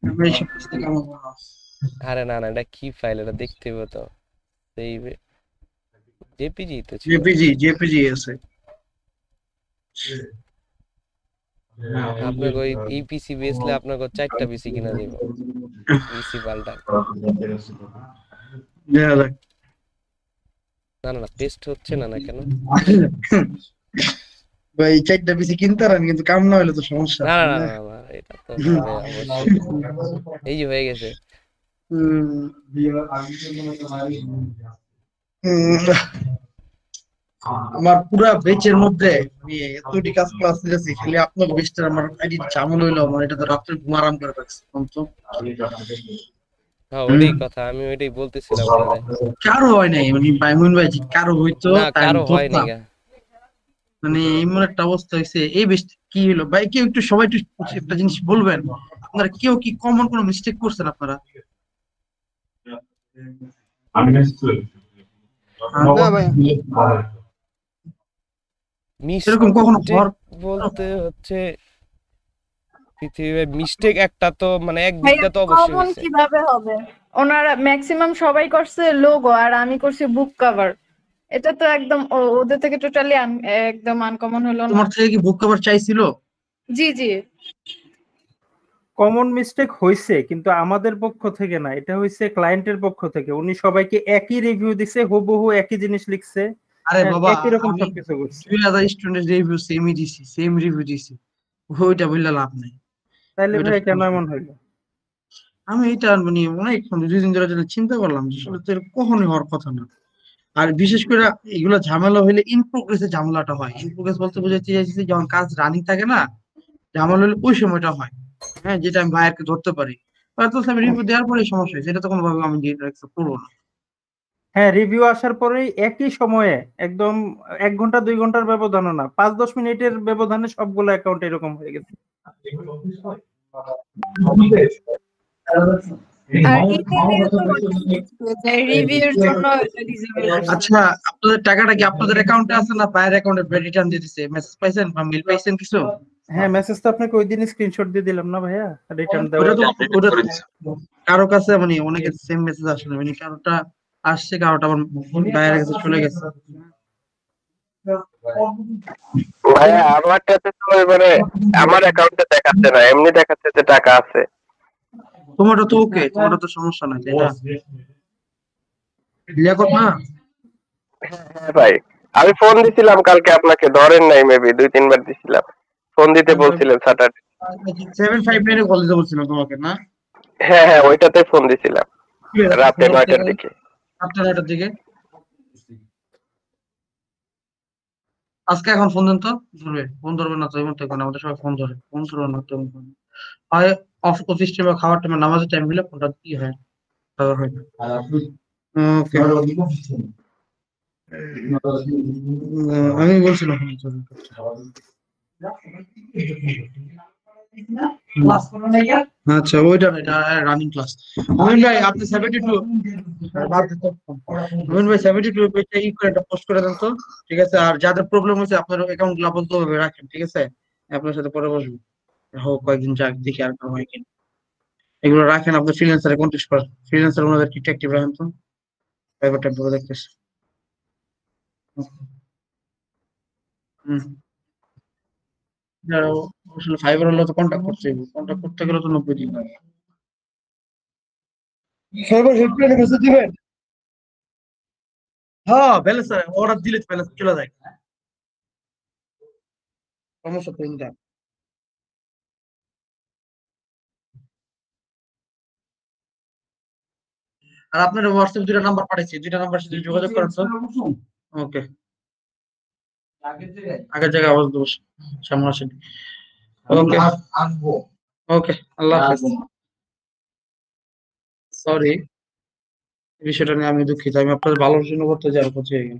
আমি এইসব পিসি থেকে আমার। আরে না না এটা কি ফাইল এটা দেখতে হবে তো। এই জেপিজি তো জেপিজি জেপিজি আছে। আপনাকে ওই এই পিসি বেচলে আপনাকে চারটা পিসি কিনা দিব। পিসি পাল্টা। না না না পেস্ট হচ্ছে না না কেন? ভাই চারটা পিসি কিনতে পারেন কিন্তু কাম না হলে তো সমস্যা। না না না এটা তো এই যে হয়ে গেছে। আমার পুরা বেচের মধ্যে আমি এতটি কাজ ক্লাস নিয়েছি খালি আপনার বেচটা আমার আইডি চামল হইল আমার এটা তো রাত্রে ঘুম আরাম করে রাখছে হ্যাঁ ওটাই কথা আমি ওইটাই বলতেছিলাম আপনারে। কারও হয় নাই মানে বাইমুন ভাই কারও হইতো কারও ধরতাম। গা। মানে এমন একটা অবস্থা হয়েছে এই বেশ কি হলো ভাই কেউ একটু সবাই একটু একটা জিনিস বলবেন আপনারা কেউ কি কমন কোনো মিস্টেক করছেন আপনারা এরকম কখনো বলতে হচ্ছে পৃথিবীর মিস্টেক একটা তো মানে এক ভাইয়া তো অবশ্যই কমন কীভাবে হবে? ওনারা ম্যাক্সিমাম সবাই করছে লোগো আর আমি করছি বুক কভার এটা তো একদম ওদের থেকে টোটালি একদম আনকমন হলো তোমার থেকে কি বুক কভার চাইছিল? জি জি। কমন মিস্টেক হয়েছে কিন্তু আমাদের পক্ষ থেকে না এটা হয়েছে ক্লায়েন্টের পক্ষ থেকে। উনি সবাইকে একই রিভিউ দিছে হুবহু একই জিনিস লিখছে। আরে হ্যাঁ, বাবা একই রকম সবকিছু করছে। দুই হাজার স্টুডেন্ট রিভিউ সেমই দিছি সেম রিভিউ দিছি। ওইটা বললে লাভ নাই। ওইটা ভাই কেন এমন হইল? আমি এটা মানে অনেক দুই দিন ধরে চিন্তা করলাম যে আসলে কখনোই হওয়ার কথা না। আর বিশেষ করে এগুলো ঝামেলা হইলে ইন প্রোগ্রেসে ঝামেলাটা হয়। ইন প্রোগ্রেস বলতে যে যখন কাজ রানিং থাকে না ঝামেলা হলে ওই সময়টা হয়। হ্যাঁ যেটা আমি ভাইয়ারকে ধরতে পারি। হয়তো আমি রিভিউ দেওয়ার পরে সমস্যা হয় সেটা তো কোনোভাবে আমি অ্যাকসেপ্ট করব না। হ্যাঁ রিভিউ আসার পরেই একই সময়ে একদম এক ঘণ্টা দুই ঘণ্টার ব্যবধানও না। পাঁচ দশ মিনিটের ব্যবধানে সবগুলো অ্যাকাউন্ট এরকম হয়ে গেছে। আচ্ছা আপনাদের টাকাটা কি আপনাদের অ্যাকাউন্টে আছে না ভাইয়ের অ্যাকাউন্টে রিটার্ন দিতেছে? মেসেজ পাইছেন? বা মেল পাইছেন কিছু? হ্যাঁ মেসেজ তো আপনাকে ওই দিনই স্ক্রিনশট দিয়ে দিলাম না ভাইয়া? রিটার্ন দেওয়া ওটা তো ওটা কারও কাছে মানে অনেকের সেম মেসেজ আসলে মানে কারোটা আসছে কারোটা আবার ভাইয়ের কাছে চলে গেছে। ভাইয়া আমারটাতে তো এবারে আমার অ্যাকাউন্টে দেখাচ্ছে না এমনি দেখাচ্ছে যে টাকা আছে। তোমারটা তো ওকে তোমারটা তো সমস্যা নাই তাই না? লিয়াকত না হ্যাঁ ভাই। আমি ফোন দিছিলাম কালকে আপনাকে ধরেন নাই মেবি দুই তিনবার দিছিলাম। ফোন দিতে বলছিলেন স্যাটারডে সেভেন ফাইভ নাইনে কল দিতে বলছিলাম তোমাকে না? হ্যাঁ হ্যাঁ ওইটাতে ফোন দিছিলাম। রাতে নয়টার দিকে। আটটা নয়টার দিকে? আজকে এখন ফোন দেন তো? ধরবে ফোন ধরবে না তো এমন থেকে আমাদের সবাই ফোন ধরে। ফোন ধরবে না তো হয় অফ অফিস টাইমে খাওয়ার টাইমে নামাজের টাইম হলে ফোনটা কি হয়? খাওয়া হয় না। আমি বলছিলাম। আচ্ছা ওইটা এটা রানিং ক্লাস মোমিন ভাই, আপনি সেভেন্টি টু ভাই সেভেন্টি টু পেজটা ই করে একটা পোস্ট করে দেন তো, ঠিক আছে? আর যাদের প্রবলেম হয়েছে, আপনার অ্যাকাউন্টগুলো আপাতত রাখেন, ঠিক আছে? আপনার সাথে পরে বসবো। হোক, কয়েকদিন যাক, দেখি আর কারও হয় কিনা। এগুলো রাখেন, আপনি ফ্রিল্যান্সারে কন্টেস্ট করেন। ফ্রিল্যান্সার ওনাদের কি অ্যাক্টিভ রাখেন তো? ব্যাপারটা বলে দেখতেছি। হুম। আসলে ফাইবার হলে তো কন্ট্যাক্ট করতে হবে। কন্ট্যাক্ট করতে গেলে তো নব্বই দিন লাগে। ফাইবার হেল্পলাইনে মেসেজ দিবেন? হ্যাঁ ব্যালেন্স অর্ডার দিলে ব্যালেন্স চলে যায়। সমস্যা তো আর আপনার হোয়াটসঅ্যাপ দুইটা নাম্বার পাঠাইছি। দুইটা নাম্বার সাথে যোগাযোগ করেন ওকে আগের জায়গায়? আওয়াজ দেবো সামনে আসেনি। ওকে ওকে আল্লাহ সরি বিষয়টা নিয়ে আমি দুঃখিত। আমি আপনার ভালোর জন্য করতে যাই আর হয়ে গেল।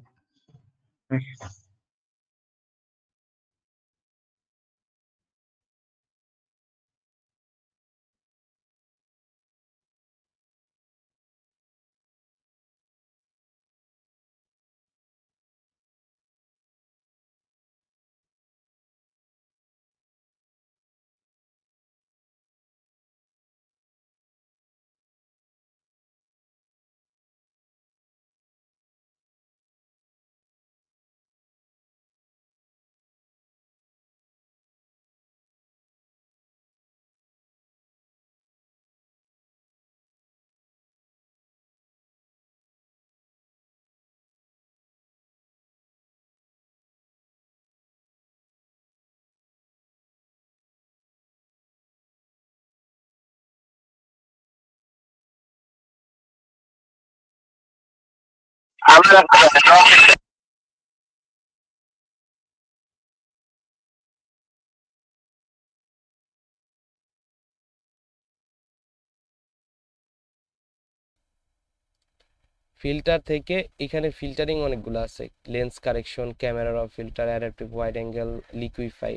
ফিল্টার থেকে এখানে ফিল্টারিং অনেকগুলো আছে। লেন্স কারেকশন ক্যামেরার of filter, adaptive wide angle, liquify.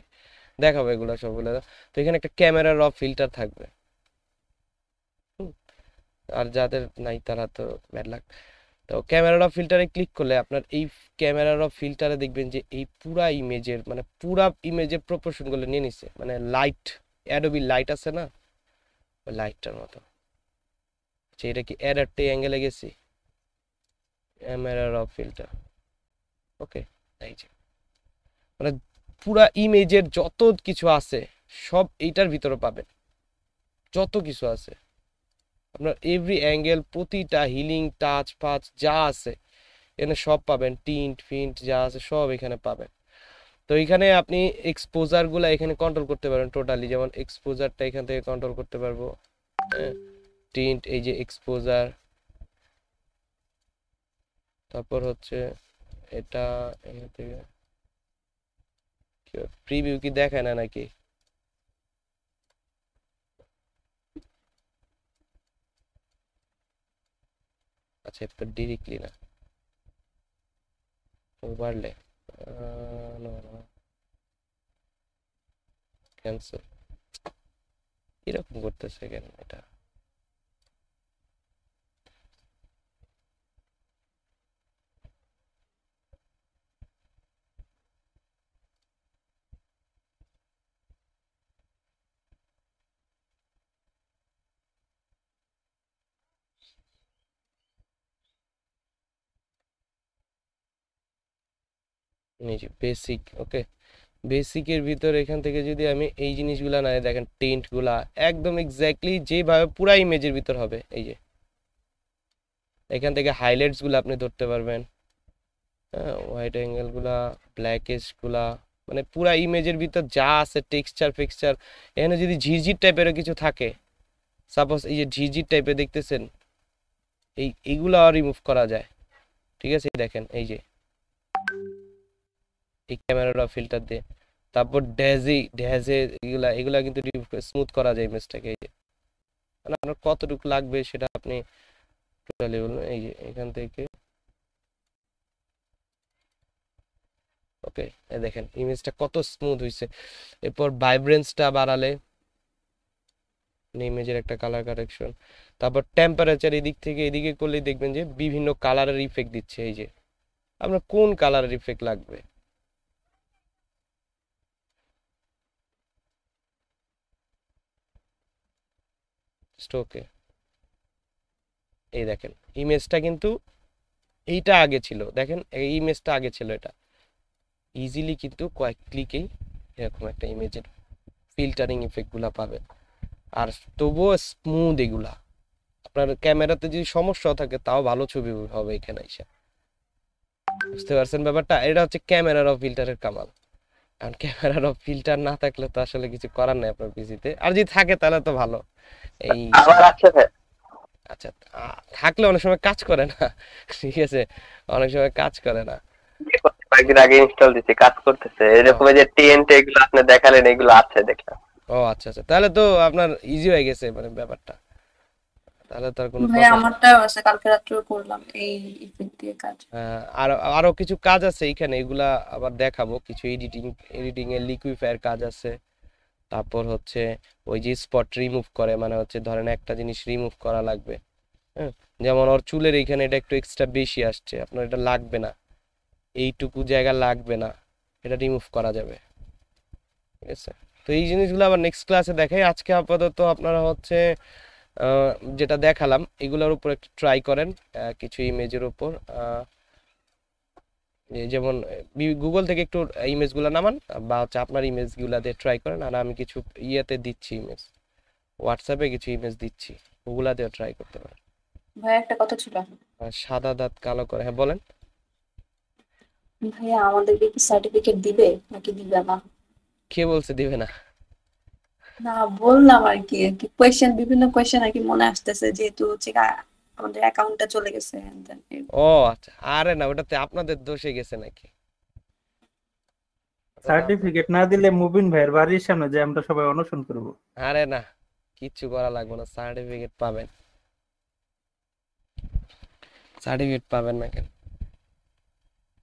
দেখাবো এগুলো সবগুলো। তো এখানে একটা ক্যামেরার অফ ফিল্টার থাকবে। আর যাদের নাই তারা তো ব্যাড তো ক্যামেরা অফ ফিল্টারে ক্লিক করলে আপনার এই ক্যামেরার ফিল্টারে দেখবেন যে এই পুরা ইমেজের মানে পুরা ইমেজের প্রপোর্শনগুলো নিয়ে নিছে। মানে লাইট অ্যাডোবি লাইট আছে না? লাইটটার মতো। আচ্ছা এটা কি অ্যাডাপ্টে অ্যাঙ্গেলে গেছি? Camera off filter. ওকে, এই যে। মানে পুরা ইমেজের যত কিছু আছে, সব এইটার ভিতরে পাবেন। যত কিছু আছে। আপনার এভরি অ্যাঙ্গেল প্রতিটা হিলিং টাচ ফাচ যা আছে, এখানে সব পাবেন। টিন্ট ফিন্ট যা আছে, সব এখানে পাবেন। তো এখানে আপনি এক্সপোজারগুলো এখানে কন্ট্রোল করতে পারেন টোটালি যেমন এক্সপোজারটা এখান থেকে কন্ট্রোল করতে পারব। টিন্ট এই যে এক্সপোজার তারপর হচ্ছে এটা এখান থেকে। প্রিভিউ কি দেখায় না নাকি? আচ্ছা এটা ডিরেক্টলি না? ওভারলে ক্যান্সেল এরকম করতেছে কেন এটা? যে বেসিক ওকে বেসিকের ভিতর এখান থেকে যদি আমি এই জিনিসগুলা না দেখেন টেন্টগুলা একদম এক্স্যাক্টলি যেভাবে পুরা ইমেজের ভিতর হবে, এই যে। এখান থেকে হাইলাইটসগুলো আপনি ধরতে পারবেন হ্যাঁ হোয়াইট অ্যাঙ্গেলগুলা ব্ল্যাকেশগুলা মানে পুরা ইমেজের ভিতর যা আছে টেক্সচার ফেক্সচার এখানে যদি ঝিরঝির টাইপেরও কিছু থাকে সাপোজ এই যে ঝিরঝির টাইপের দেখতেছেন, এই এইগুলা রিমুভ করা যায়, ঠিক আছে? দেখেন, এই যে। এই ক্যামেরাটা ফিল্টার দিয়ে। তারপর ড্যাজি ড্যাজে এগুলা এগুলা কিন্তু স্মুথ করা যায় ইমেজটাকে এই যে। মানে আপনার কতটুকু লাগবে সেটা আপনি টোটালি বলুন, এই যে, এখান থেকে। ওকে দেখেন ইমেজটা কত স্মুথ হয়েছে এরপর ভাইব্রেন্সটা বাড়ালে ইমেজের একটা কালার কারেকশন তারপর টেম্পারেচার এদিক থেকে এদিকে করলেই দেখবেন যে বিভিন্ন কালারের ইফেক্ট দিচ্ছে, এই যে। আপনার কোন কালারের ইফেক্ট লাগবে? ওকে এই দেখেন, ইমেজটা কিন্তু এইটা আগে ছিল, দেখেন, এই ইমেজটা আগে ছিল এটা। ইজিলি কিন্তু কয়েক ক্লিকেই এরকম একটা ইমেজের ফিল্টারিং ইফেক্টগুলো পাবেন। আর তবুও স্মুথ এগুলা। আপনার ক্যামেরাতে যদি সমস্যা থাকে, তাও ভালো ছবি হবে এখানে এসে। বুঝতে পারছেন ব্যাপারটা? এটা হচ্ছে ক্যামেরার ফিল্টারের কামাল। কারণ ক্যামেরার ফিল্টার না থাকলে তো আসলে কিছু করার নাই আপনার পিসিতে আর যদি থাকে তাহলে তো ভালো। এই আচ্ছা থাকলে অনেক সময় কাজ করে না। ঠিক আছে অনেক সময় কাজ করে না। কয়েকদিন আগে ইনস্টল দিছি কাজ করতেছে। এরকম এই যে টিএনটি এগুলো আপনি দেখালেন এগুলো আছে দেখলাম। ও আচ্ছা আচ্ছা। তাহলে তো আপনার ইজি হয়ে গেছে মানে ব্যাপারটা। তাহলে তার কোনো ভাই আমারটাও আছে কালকে রাত্রেও করলাম এই ইফেক্ট দিয়ে কাজ। হ্যাঁ, আর আরও কিছু কাজ আছে এখানে এগুলা আবার দেখাবো। কিছু এডিটিং এডিটিং এর লিকুইফায়ার কাজ আছে। তারপর হচ্ছে ওই যে স্পট রিমুভ করে মানে হচ্ছে ধরেন একটা জিনিস রিমুভ করা লাগবে। হ্যাঁ যেমন ওর চুলের এইখানে এটা একটু এক্সট্রা বেশি আসছে আপনার এটা লাগবে না। এইটুকু জায়গা লাগবে না এটা রিমুভ করা যাবে। ঠিক আছে? তো এই জিনিসগুলো আবার নেক্সট ক্লাসে দেখাই। আজকে আপাতত আপনারা হচ্ছে যেটা দেখালাম এগুলোর উপর একটু ট্রাই করেন কিছু ইমেজের উপর যেমন গুগল থেকে একটু ইমেজগুলো নামান বা হচ্ছে আপনার ইমেজগুলো দিয়ে ট্রাই করেন আর আমি কিছু ইয়েতে দিচ্ছি ইমেজ হোয়াটসঅ্যাপে কিছু ইমেজ দিচ্ছি ওগুলা দিয়ে ট্রাই করতে পারেন। ভাই একটা কথা ছিল। সাদা দাঁত কালো করে হ্যাঁ বলেন। ভাইয়া আমাদেরকে কি সার্টিফিকেট দিবে নাকি দিবে না? কে বলছে দিবে না? না বললাম আর কি কোয়েশ্চেন বিভিন্ন কোয়েশ্চেন আর কি মনে আসতেছে যেহেতু হচ্ছে আমাদের অ্যাকাউন্টটা চলে গেছে ও আচ্ছা। আরে না ওটাতে আপনাদের দোষে গেছে নাকি? সার্টিফিকেট না দিলে মুবিন ভাইয়ের বাড়ির সামনে যে আমরা সবাই অনশন করব। আরে না কিচ্ছু করা লাগবে না সার্টিফিকেট পাবেন। সার্টিফিকেট পাবেন না কেন?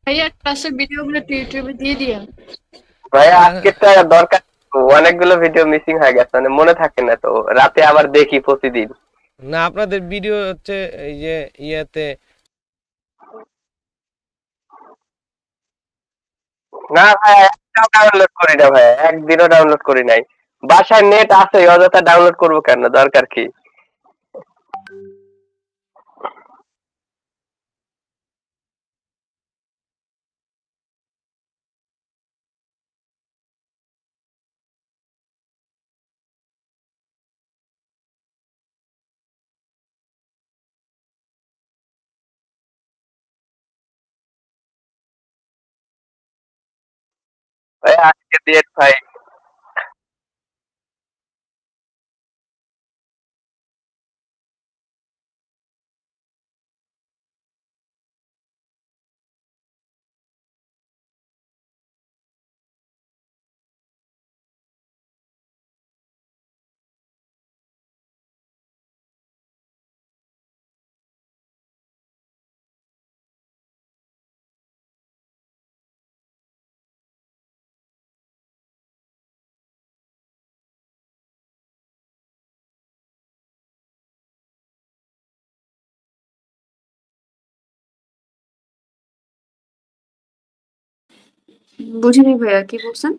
ভাইয়া ক্লাসের ভিডিওগুলো ইউটিউবে দিয়ে দিও ভাই আজকেরটা দরকার অনেকগুলো ভিডিও মিসিং হয়ে গেছে মানে মনে থাকে না তো। রাতে আবার দেখি প্রতিদিন। না আপনাদের ভিডিও হচ্ছে এই যে ইয়েতে। না ভাই একটাও ডাউনলোড করি না ভাই একদিনও ডাউনলোড করি নাই। বাসায় নেট আছে অযথা ডাউনলোড করব কেন? দরকার কি? ভাই আজকে ডেট ভাই বুঝিনি ভাইয়া, কি বলছেন?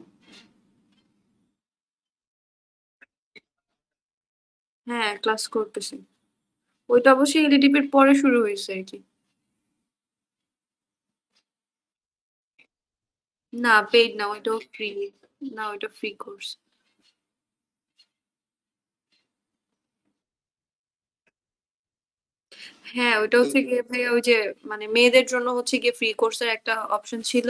হ্যাঁ ক্লাস করতেছি। ওইটা অবশ্যই এলইডিপির পরে শুরু হয়েছে আর কি। না পেইড না, ওইটাও ফ্রি না, ওইটা ফ্রি কোর্স হ্যাঁ ওইটা হচ্ছে গিয়ে ভাইয়া ওই যে মানে মেয়েদের জন্য হচ্ছে গিয়ে ফ্রি কোর্সের একটা অপশন ছিল।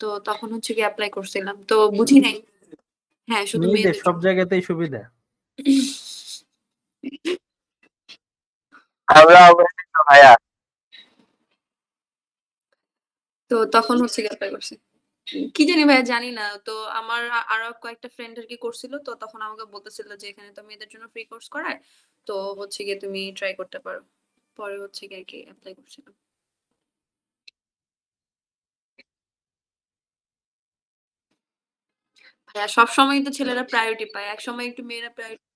তো তখন হচ্ছে গিয়ে অ্যাপ্লাই করছিলাম। তো বুঝি নাই। হ্যাঁ শুধু মেয়েদের সব জায়গাতেই সুবিধা। আমরা অবহেলিত ভাইয়া। তো তখন হচ্ছে গিয়ে অ্যাপ্লাই করছি। কি জানি ভাইয়া জানি না। তো আমার আরও কয়েকটা ফ্রেন্ড আর কি করছিল। তো তখন আমাকে বলতেছিল যে এখানে তো মেয়েদের জন্য ফ্রি কোর্স করায় তো হচ্ছে গিয়ে তুমি ট্রাই করতে পারো। পরে হচ্ছে গিয়ে আর কি অ্যাপ্লাই করছিলাম। সব সময় তো ছেলেরা প্রায়োরিটি পায়। এক সময় একটু মেয়েরা প্রায়োরিটি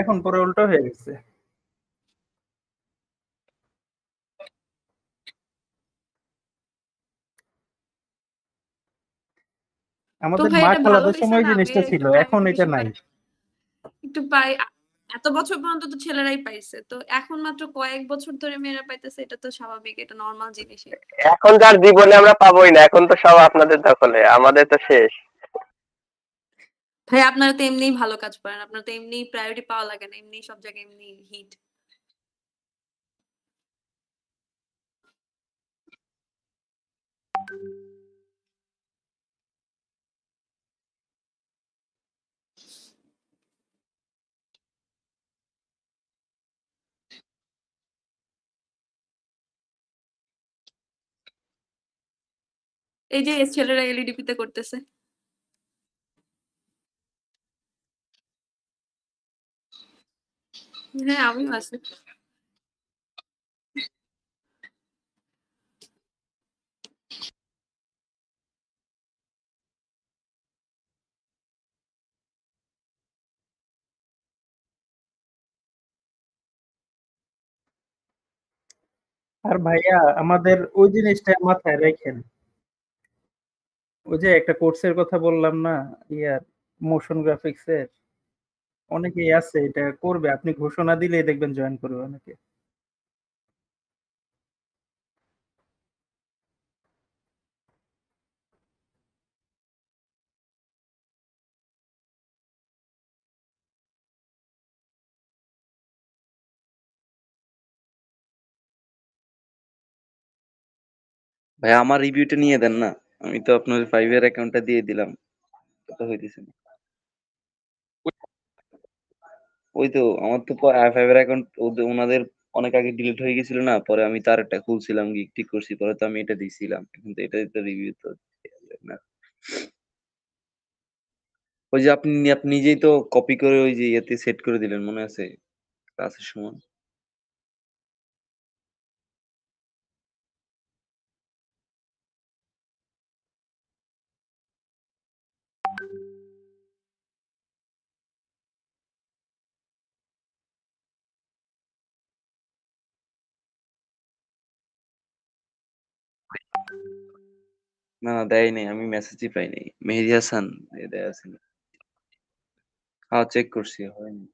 এখন পরে উল্টো হয়ে গেছে। আমাদের মা ভালো সময় জিনিসটা ছিল এখন এটা নাই। একটু পাই এত বছর পর্যন্ত তো ছেলেরাই পাইছে। তো এখন মাত্র কয়েক বছর ধরে মেয়েরা পাইতেছে এটা তো স্বাভাবিক এটা নর্মাল জিনিসই। এখন যার জীবনে আমরা পাবোই না এখন তো সব আপনাদের দখলে আমাদের তো শেষ। ভাই আপনারা তো এমনিই ভালো কাজ করেন আপনারা তো এমনিই প্রায়োরিটি পাওয়া লাগে না এমনি সব জায়গায় এমনি হিট এই যে ছেলেরা এলইডিপি তে করতেছে। হ্যাঁ আমিও আছি। আর ভাইয়া, আমাদের ওই জিনিসটা মাথায় রাখেন। ওই যে একটা কোর্সের কথা বললাম না, ইয়ার মোশন গ্রাফিক্স এর? অনেকেই আছে, এটা করবে। আপনি ঘোষণা দিলেই দেখবেন জয়েন করবে অনেকে। ভাই আমার রিভিউটা নিয়ে দেন না। আমি তো আপনার ফাইভ এর অ্যাকাউন্টটা দিয়ে দিলাম। তো হইতেছে না। ওই তো, আমার তো আই ফাইভের অ্যাকাউন্ট ওনাদের অনেক আগে ডিলিট হয়ে গেছিল না, পরে আমি তার একটা খুলছিলাম গিগ ঠিক করছি, পরে তো আমি এটা দিছিলাম। কিন্তু এটা তো রিভিউ তো ওই যে আপনি আপনি নিজেই তো কপি করে ওই যে ইয়েতে সেট করে দিলেন, মনে আছে? ক্লাসের সময়? না না, দেয় নাই, আমি মেসেজই পাই নাই। মেহেদি হাসান দেয়া আছে হ্যাঁ চেক করছি হয়নি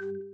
you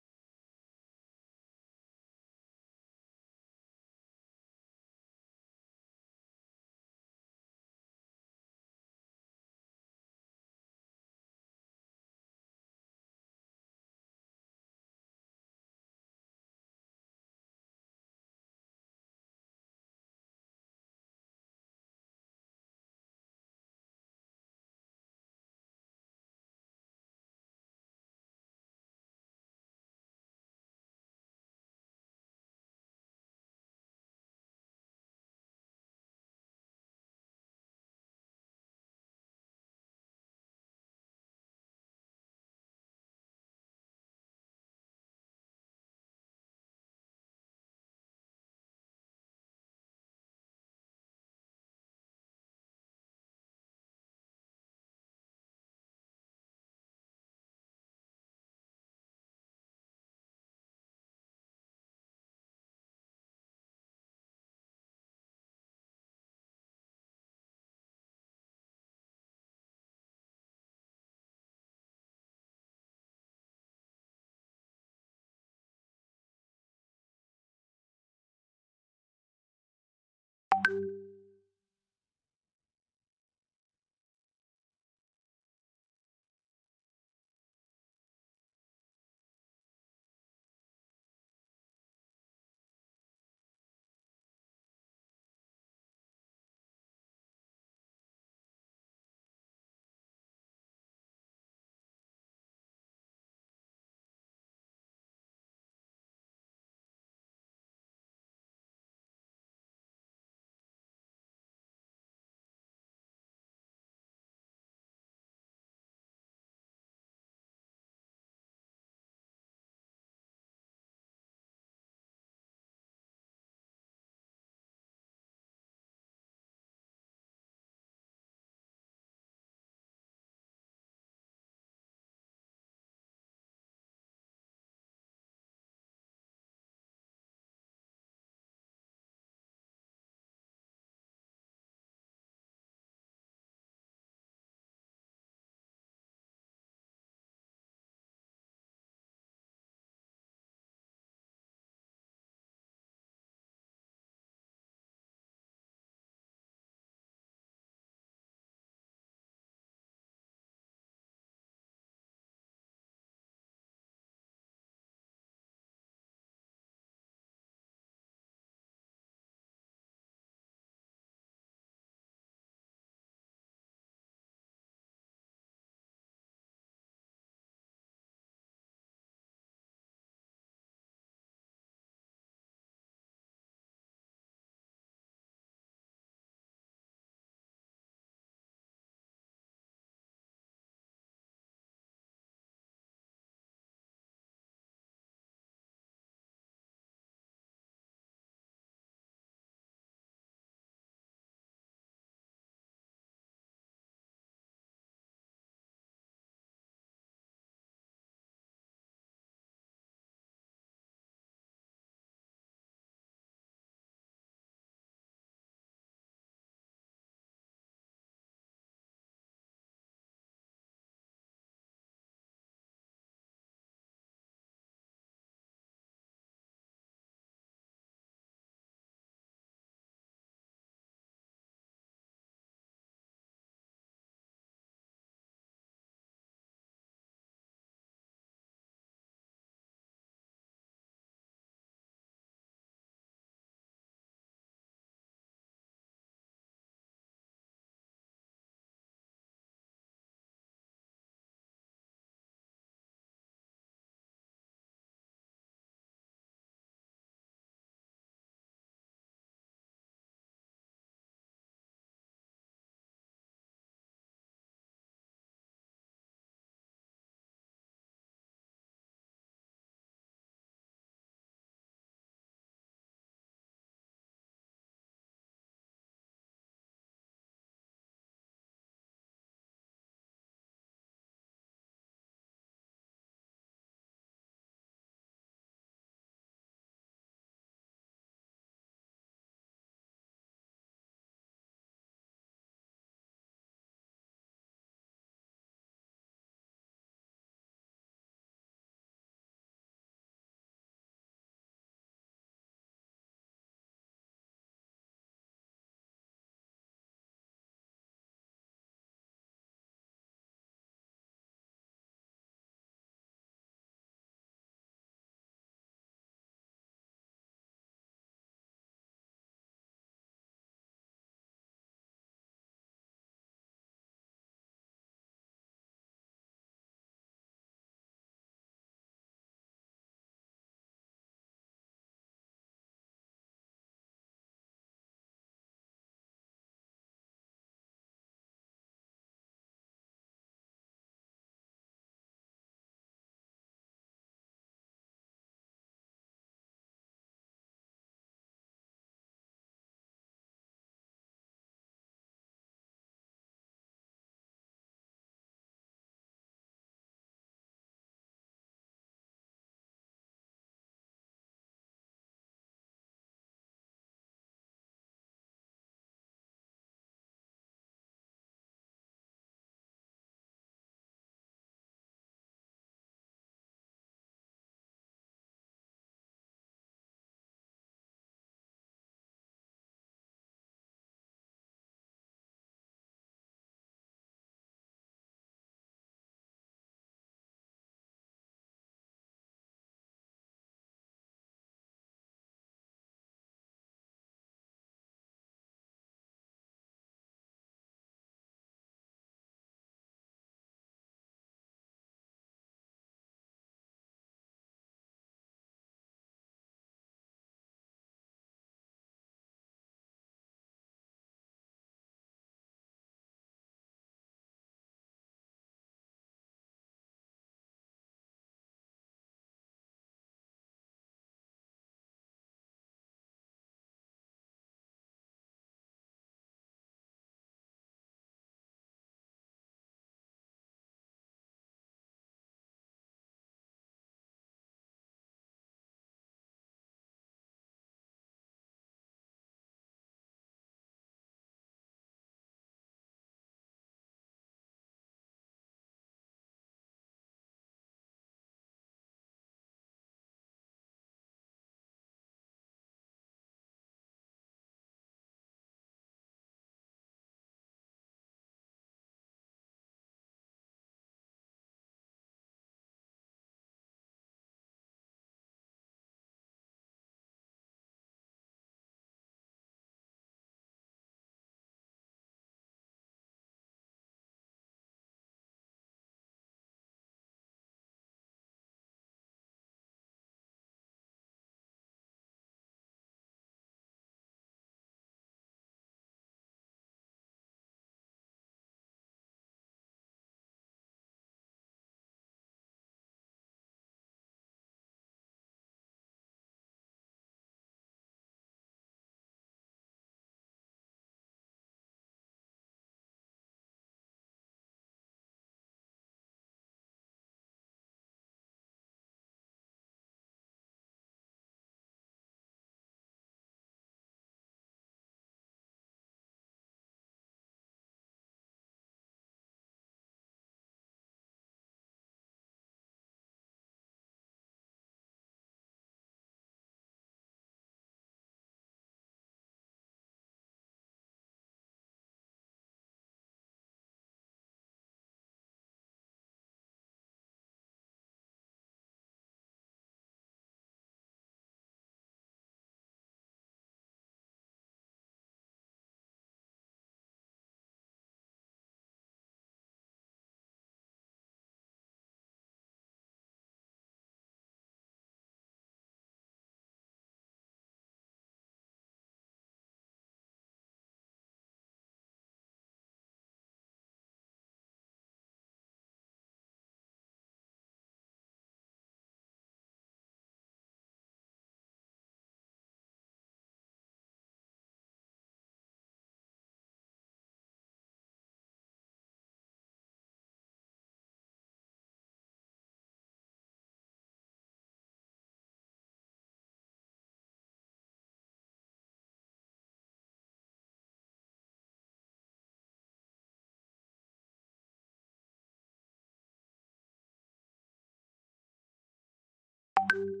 এখনও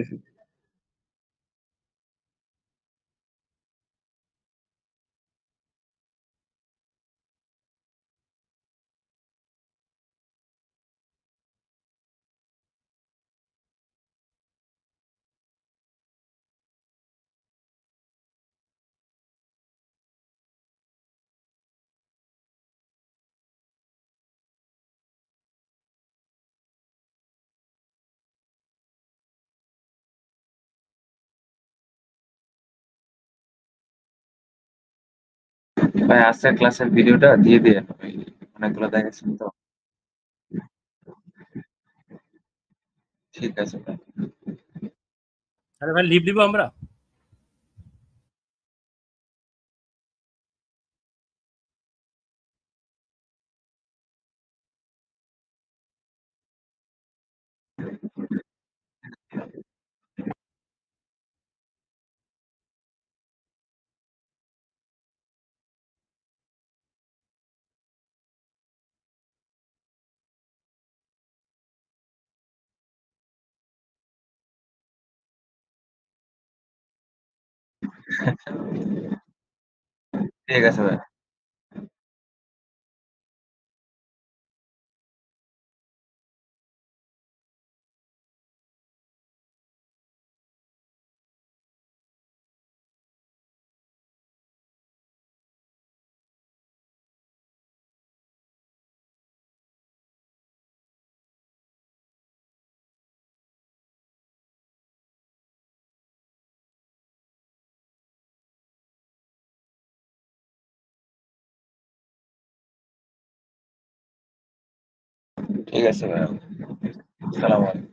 আসেনি। জি ভাই আজকের ক্লাসের ভিডিওটা দিয়ে দিয়ে অনেকগুলো দেখাচ্ছেন তো। ঠিক আছে ভাই। আরে ভাই লিভ দিব আমরা? ঠিক আছে ভাই ঠিক আছে ভাই। সালাম আলাইকুম।